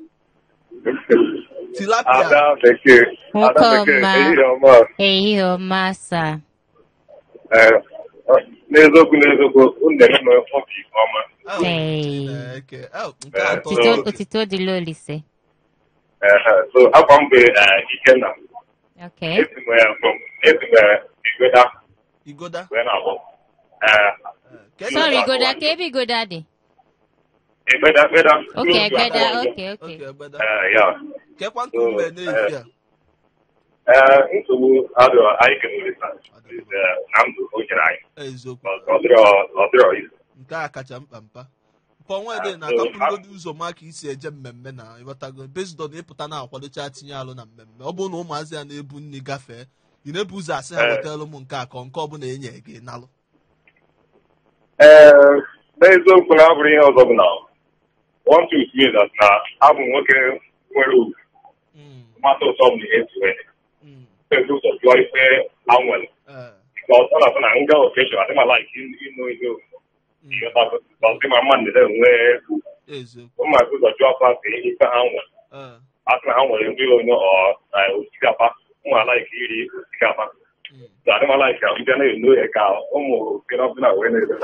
tilapia Ada Bekee. Ada Bekee. Nkọma. Ehihie ọma. ehihie ọma sa Eh, ọ- N'eziokwu n'eziokwu, unu na-eme m obi ọma. Oh, Hey. Chineke. Oh, Otito- otito dịla olise Eh, So, afọ m bụ eh, Ikenna. okay Esi m eh, from esi m eh, Igweda igoda wee na-abụ. Eh, ị sorry goda ka ebe goda dị Igbeda Igbeda. okay Close to gbeda Akwa Ọzọ. okay okay Okay, gbada. Eh, ya. kekwa nkume n'ehi a Eh, nsogbu adịrọ anyị. Eh, na ndụ o nyere anyị. eziokwu Ọ dịrọ ọ dịrọ izu. nke a kacha mkpa mpa mpa onwede na aka mkpụrụgodo ụzọ ma ka isi eje mmemme na ịghọtago bezdo na ịpụta na-akwadocha tinye alụ na mmemme ọ bụrụ na ụmụazị ya na-ebu nri gafee ị na-ebu ụzọ asị ha Eh. wetara m nke a ka nke ọbụla enye gị nalụ Ee, n'eziokwu na abụrụ ihe ọzọ bụ na one two that na abụ nwoke nwere ugwu. Mm, mmasị ụtọ na ihe ụzọ jụọ ife ha nwere. Ka ọ na-atụ na nga okeshọn adị ma laik ịnụ ihe ọdị ma mma ndede egwu eziokwu. Ụmụaka ụzọ jụọ ihe ife ha nwere. Asị na ha nwere nri onye ọ na osikapa. Ụmụ alaik iri osikapa. Mm. adị ma laik ka mbịa na-enu ya ka ụmụ okena wee na-ebe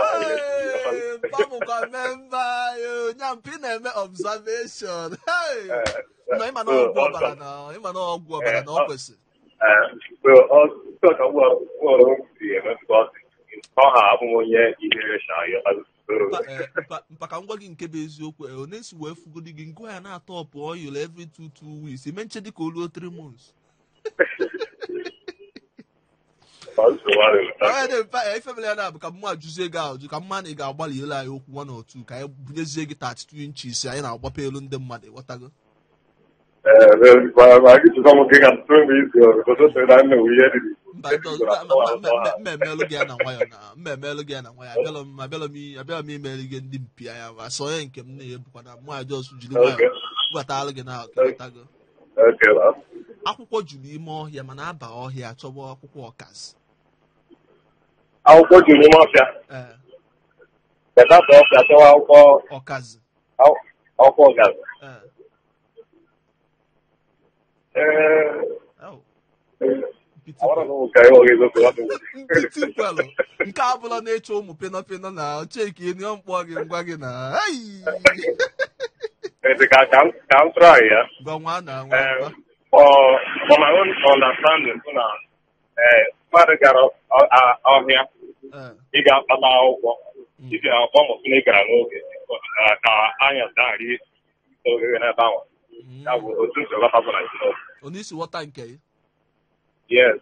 Hey, mpamụkwa memba yo nyampi na-eme observation Hey! nọ ịma na ọgwụ ọbara na ịma na ọgwụ ọbara na ọ kwesịrị ọ ha abụghị onye ihere shaya Mpa- eh, mpa- mpa ka m gwa gị nke bụ eziokwu eh, onye si wee fugodi gị ngwa ya na-atọ ọpụ oil every two two weeks. Ime nche dị ka o ruo three months. ya na bụ ka mma ajụzie gị ajụ ka mma na ị ga-agbalị elu anyị okwu one or two. Ka anyị bunyezie gị 32 inches anyị na-agbapa elu ndị mmadụ ịghọtago mba ndị ọzọ ma- ma- ma- ma- mma emelụ gị ya na nwayọ na mma emelụ gị ya na nwayọ abịala m abịala m i- abịala m imeli gị ndị mpi anya ma sọ onye nke m na-ebukwa na mụ ajọs jiri nwayọ bubatalụ gị na akwụkwọ juru ime ọhịa mana aba ọhịa chọba akwụkwọ ọkazi akwụkwọ juru n'ime ọfịa. Ee betata ọfịa chọwa akwụkwọ. Akwụkwọ bụ nkịtị kwelụ nke abụla na-eche ụmụ pịnọ na cheki enyo mkpọ gị ngwa gị na ka m try ya. Nwa Eh, eh mmadụ gara ọhịa. Ị ga-akpata akwụkwọ iji akwụkwọ mụsụ na ị gara n'oge eh, ka anya dagharị oghere n'ebe ahụ. Mm. ya bụ otu nsogbu bụ na Jizọs. onye isi wọta nke ya yes.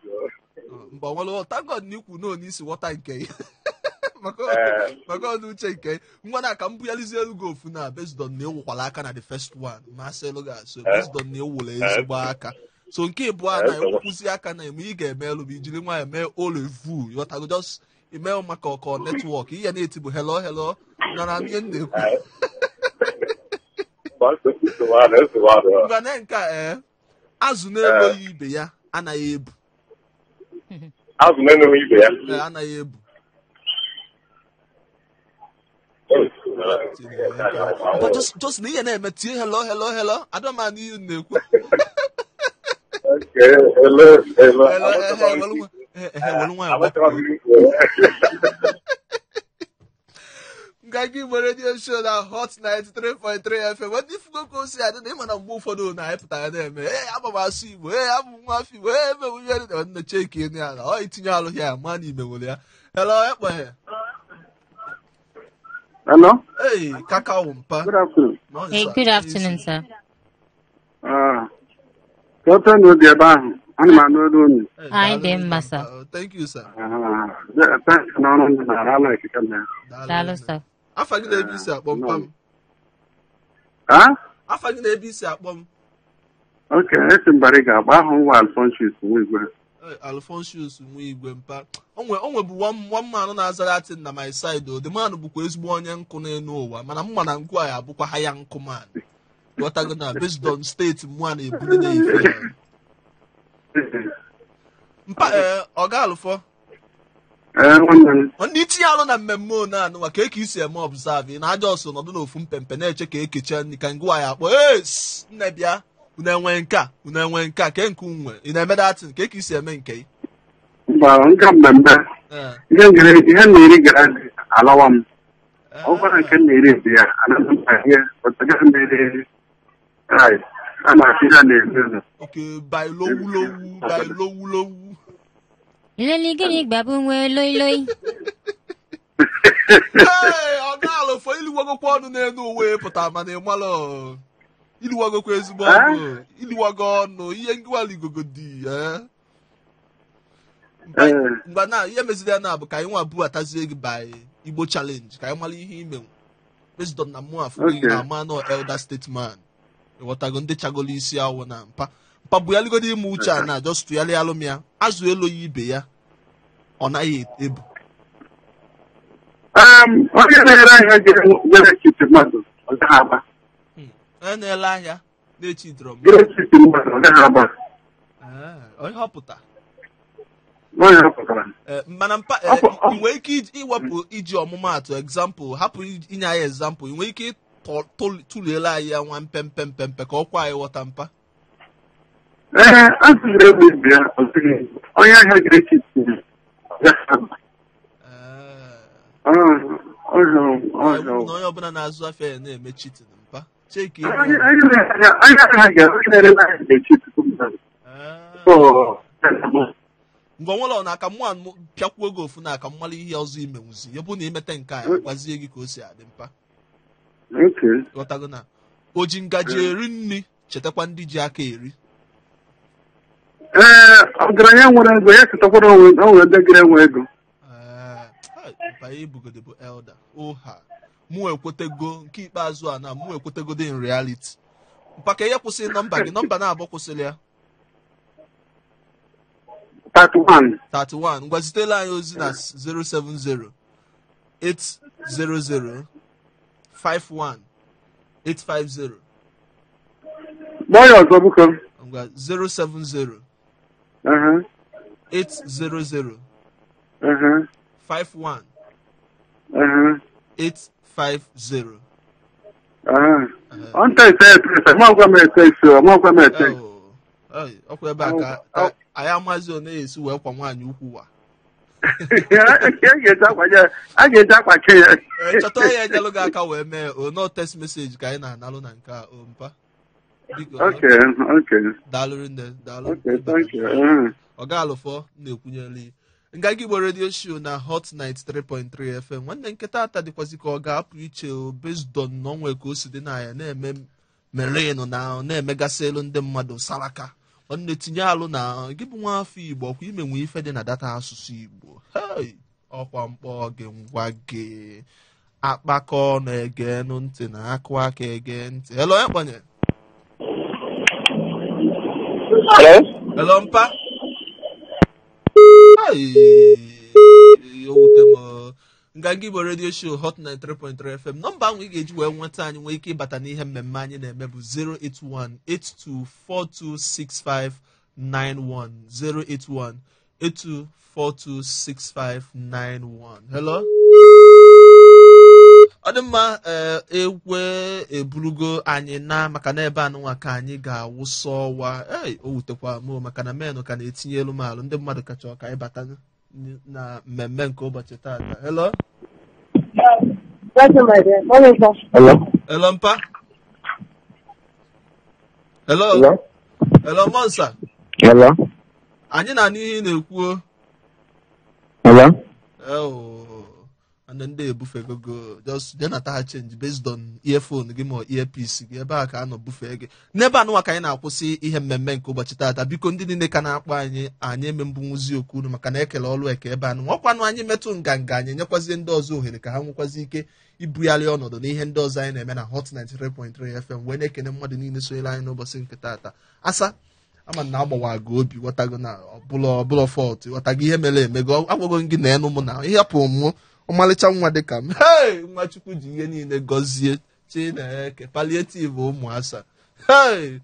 Mgbe nwere na ikwu na onye isi wọta nke ya maka Eh. ọnụ uche nke ya ngwa na ka m bụghalizie elu gị ofu na besdon na ewukwala aka na the first one. Ma asịlụ gị asụ besdon na ewula ezigbo aka. So nke ịbụọ na Eh. ekwukwuzi aka na eme ị ga-eme elu bụ ijiri nwa eme olevu yọtago just ime maka ọkọ netwọk ihe na-eti bụ hello hello. Na na ihe m na-ekwu nsogbu adị nsogbu adị ngwa na nke ee azụ na-eloghị ibe ya anaghị ebu. Azụ na-enweghị ibe ya. Ee, anaghị ebu. Mpa, just just na ihe na-eme tie hello hello hello. Adọmanụ ihe na-ekwu. Nwa- nga gị nwere redio show na hot 93.3 fm ndị ifugo ka o si adị na ịma na mgbe ụfọdụ na anyị pụtara na-eme ee abụ m asụ igbo ee abụ m nwa afọ igbo ee emewu ihe dị na nne cheki enu ya na ọ itinye alụghị ya ma na imewere ya hello ekpeghe Hello? ei kakao mpa Good afternoon. Nọ Hey, nso a, good n'isi. afternoon, sir. Ah, ka ofe na obi ebe ahụ, ana m anụ olu unu. Anyị dị mma, mpa. sir. Oh, thank you sir Ah, thanks na ọrụ ndị ala ekike na ya. Afa gị na-ebe isi akpọ m Ah? afa gị na-ebe isi akpọ m Ok, esi mbara ga agba ahụ nwa Alphonsus Nwigwe. Alfonsius nwa igwe mpa onwe onwe bụ one man na-azara atin na my side o the man bụkwa ezigbo onye nkụ n'elu ụwa mana mma na nkụ a ya abụkwa ha ya nkụ man ghọtago na based on steeti mụ a na-ebuli na-efe ya. Mpa ọ ga alụfọ m. ndị itinye alụ na mmemme one anụnwa ka eke isi eme observe ị na-aja ọsọ nọdụ n'ofu mpempe na-eche ka ekecha nri ka ngwa ya akpọ nne bịa unu enwe nke a unu enwe nke ke nke unwe ị na-eme datin ka eke isi eme nke nke mmemme. Ihe na-eri gara alawa m. ee. Ọ gwara nke na-eri ebe ya, anaghị ihe, na-eri. A na-asị ya na-eri elu. oke bailowulowu bailowulowu Ilele gịnị gbabụ nwe loi loi. ee ọ ga-alụfọ iliwagokwa ọnụ n'elu uwe pụtara mana ị mara ọ. iliwagokwa ezigbo ọnụ iliwago ọnụ ihe ngịwaligogo dị mgbe na ihe meziri ya na bụ ka anyị nwa bubatazie gị by igbo challenge ka anyị mara ihe based on na mụ afọ Okay. na-ama nọ elder statesman ịghọtago ndị chagolo isi awụ na mpa. Mpa bụ yaligodo ime uche a na just tụgharịalụ m ya. Azụ elo ya ibe ya. Ọ naghị ebu. Um, onye na-ere ahịa ahịa na-echi drọm agba. Onye họpụta? Ee, mana mpa ọ- ị nwere ike iwepụ iji ọmụmaatụ example hapụ inye anyị example ị nwere ike ịtọ- tụl- tụliere anyị ya nwa mpempe mpempe ka ọkwa anyị ghọta mpa. Ee a tụziri egwu ibe ya ọ sịghị onye ahịa ọ Ọ- ọ ọ na hụrụ onye ọbụla na-azụ afịa ya na-eme chitin mpa. Cheki ngwa nwere ọ na-aka mụ anụ pịakwuo gị ofu na aka mmalụ ihe ọzọ imenwuzi ya bụ na imete nke a ya gwazie gị ka o si adị mpa. Ghọtago na o ji ngaji eri nri chetakwa ndị ji aka eri. Ee ọgaranya nwere ego ya chetakwara onwe onwe ndị gara enwe ego. Banye ibugodo bụ elda oha mụ ekwetego nke ikpeazụ a na mụ ekwetegodi in reality. Mpaka ihe kwụsịrị nọmba gị nọmba na-abụ kwụsịrị ya. 31 31 ngwa zitela anyị ozi na 070 800 51 850 gbaa ya ọzọ biko ngwa 070 Aha, 800 aha, 51 aha, 850 aha. ọ nta ete ete ọmagwa m ete isi ọmagwa m ete Oh, ai, ọkwa ebe a ka ka anyị amazi ọ na-esi wee kwa nwaanyị ukwu wa a ya chọta onye enyelụ gị aka wee mee o no text message ka anyị na-analụ na nke a mpa ọ ga-alụfọ na-ekwunyeli nga igbo redio show na hot 93.3 fm nwanne nketa ata dịkwazi ka ọ ga-apụ iche based na onwe ka o si dị na ya na-eme merin na na-emegasị elu ndị mmadụ saraka nwanne tinye alụ na gị bụ nwa afọ igbo ọkwa imenwe ife dị na data asụsụ igbo! Ọkwa mkpọ gị ngwa gị. Akpakọ na-egenụ ntị na akụ aka ege ntị. Elo onye kpọnye elo mpa. Ai, o wute m ọ. nganga igbo redio show hot 93.3 fm nọmba ahụ ị ga-eji wee nweta anyị nwee ike ịbata n'ihe mmemme anyị na-eme bụ 08182426591 08182426591 hello? Ọ dị mma ekwe eburugo anyị na maka na ebe anụnwa ka anyị ga-awụsa ọwa. O wutekwa m o, maka na menụ ka na-etinye elu maalụ ndị mmadụ kacha ọka ịbata na mmemme nke ụbọchị taata. Hello? Hello? hello mpa? Hello? Hello? hello monsa Hello? Anyị na-anụ ihe ị na-ekwu o. Hello? Oh, and then they buffet go go just then at ha change based on earphone gị ma earpiece gị ebe a ka a nọ buffet gị n'ebe anụnwa ka anyị na-akwụsị ihe mmemme nke ụbọchị taata biko ndị niile ka na-akpọ anyị anyị emembunwuzi okwu unu maka na ekele ọlụ eke ebe anụ ọkwanụ anyị metụ nganga anyị nyekwazie ndị ọzọ ohere ka ha nwekwazi ike ibugharị ọnọdụ n'ihe ndị ọzọ anyị na-eme na hot 93.3 fm wee na-ekene mmadụ niile sonyere anyị n'ụbọchị nke taata asa ama na agbawa gị obi ghọtago na ọbụla ọbụla fọt ghọtago ihe mere eme gị. Agwago gị na enụ m na ihe pụ mụ ọmalịcha nwa dị ka m. Hei nwa chukwu ji ihe niile gọzie chineke palliative ụmụasa. Hei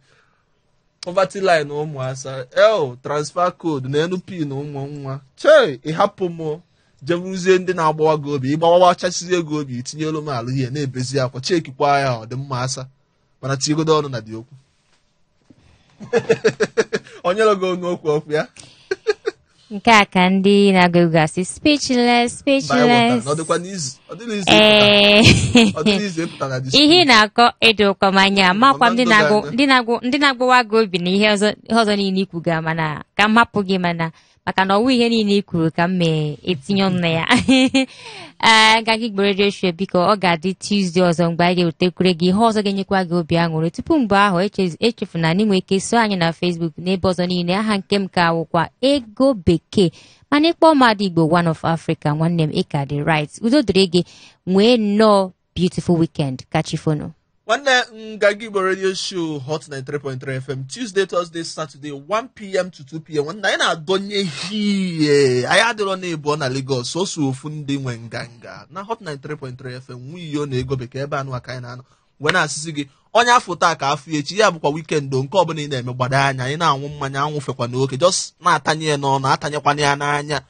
poverty line ụmụasa. El transfer code na enu pin ụmụ nwa. Chei ịhapụ m jeruzie ndị na-agbawa gị obi. Ịgbawawachasizie gị obi itinye elu m alụ ihe na-ebezi akwa chekikwa ya ọ dị mma asa. Mana tinyegodo ọnụ na dị okwu. onye lụgo ọnụ okwu ya? Nke a ka ndị na-agụ egwu asị speechless speechless. ee na ihe ị na-akọ ụkọ m anya. Makwa m ndị Ọma na-agụ ndụ gị obi na ihe ọzọ niile i kwuga mana ka m hapụ gị mana maka na ọwụ ihe niile i kwuru ka m mee etinye ọnụ na ya ee gaghị gbere redio show biko ọ ga-adị tuzdee ọzọ mgbe anyị ga-ewetekwere gị ihe ọzọ ga-enyekwa gị obi aṅụrị tupu mgbe ahụ eche- echefuna na ị nwere ike so anyị na Facebook n'ebe ọzọ niile aha nke m ka wụkwa ego bekee. Mana ịkpọ mmadụ Igbo one of Africa nwanne m ịka dị right. Udo dịrị gị nwee nnọọ beautiful weekend kachifono nwanne nganga igbo radio show hot 93.3 fm tuesday thursday saturday 1pm to 2pm nwanne anyị na-adọnye hie anyị adịrọ na ịbụọ na lagos osu ofu ndị nwe nganga. Na hot 93.3 fm nwiyo na ego bekee ebe anụ aka anyị na-anọ. Wee na-asịsị gị onye afọ taa ka afọ echi ya bụkwa wikend nke ọbụla ị na-eme gbado anya. Anyị na-anwụ mmanya anwụfekwa n'oke. Just na-atanye ya n'ọnụ atanyekwana ya n'anya.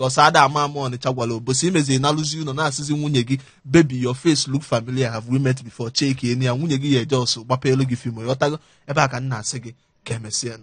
Ka ọsọ ada ama ama ọnịcha gwara obosi imezi na-alụzi ụlọ na-asịzi nwunye gị. Baby your face look familiar. Have we met before? Cheki eni ya. Nwunye gị ya eje ọsọ gbapa elu gị fim ghọtago ebe a ka m na-asị gị ka emesịa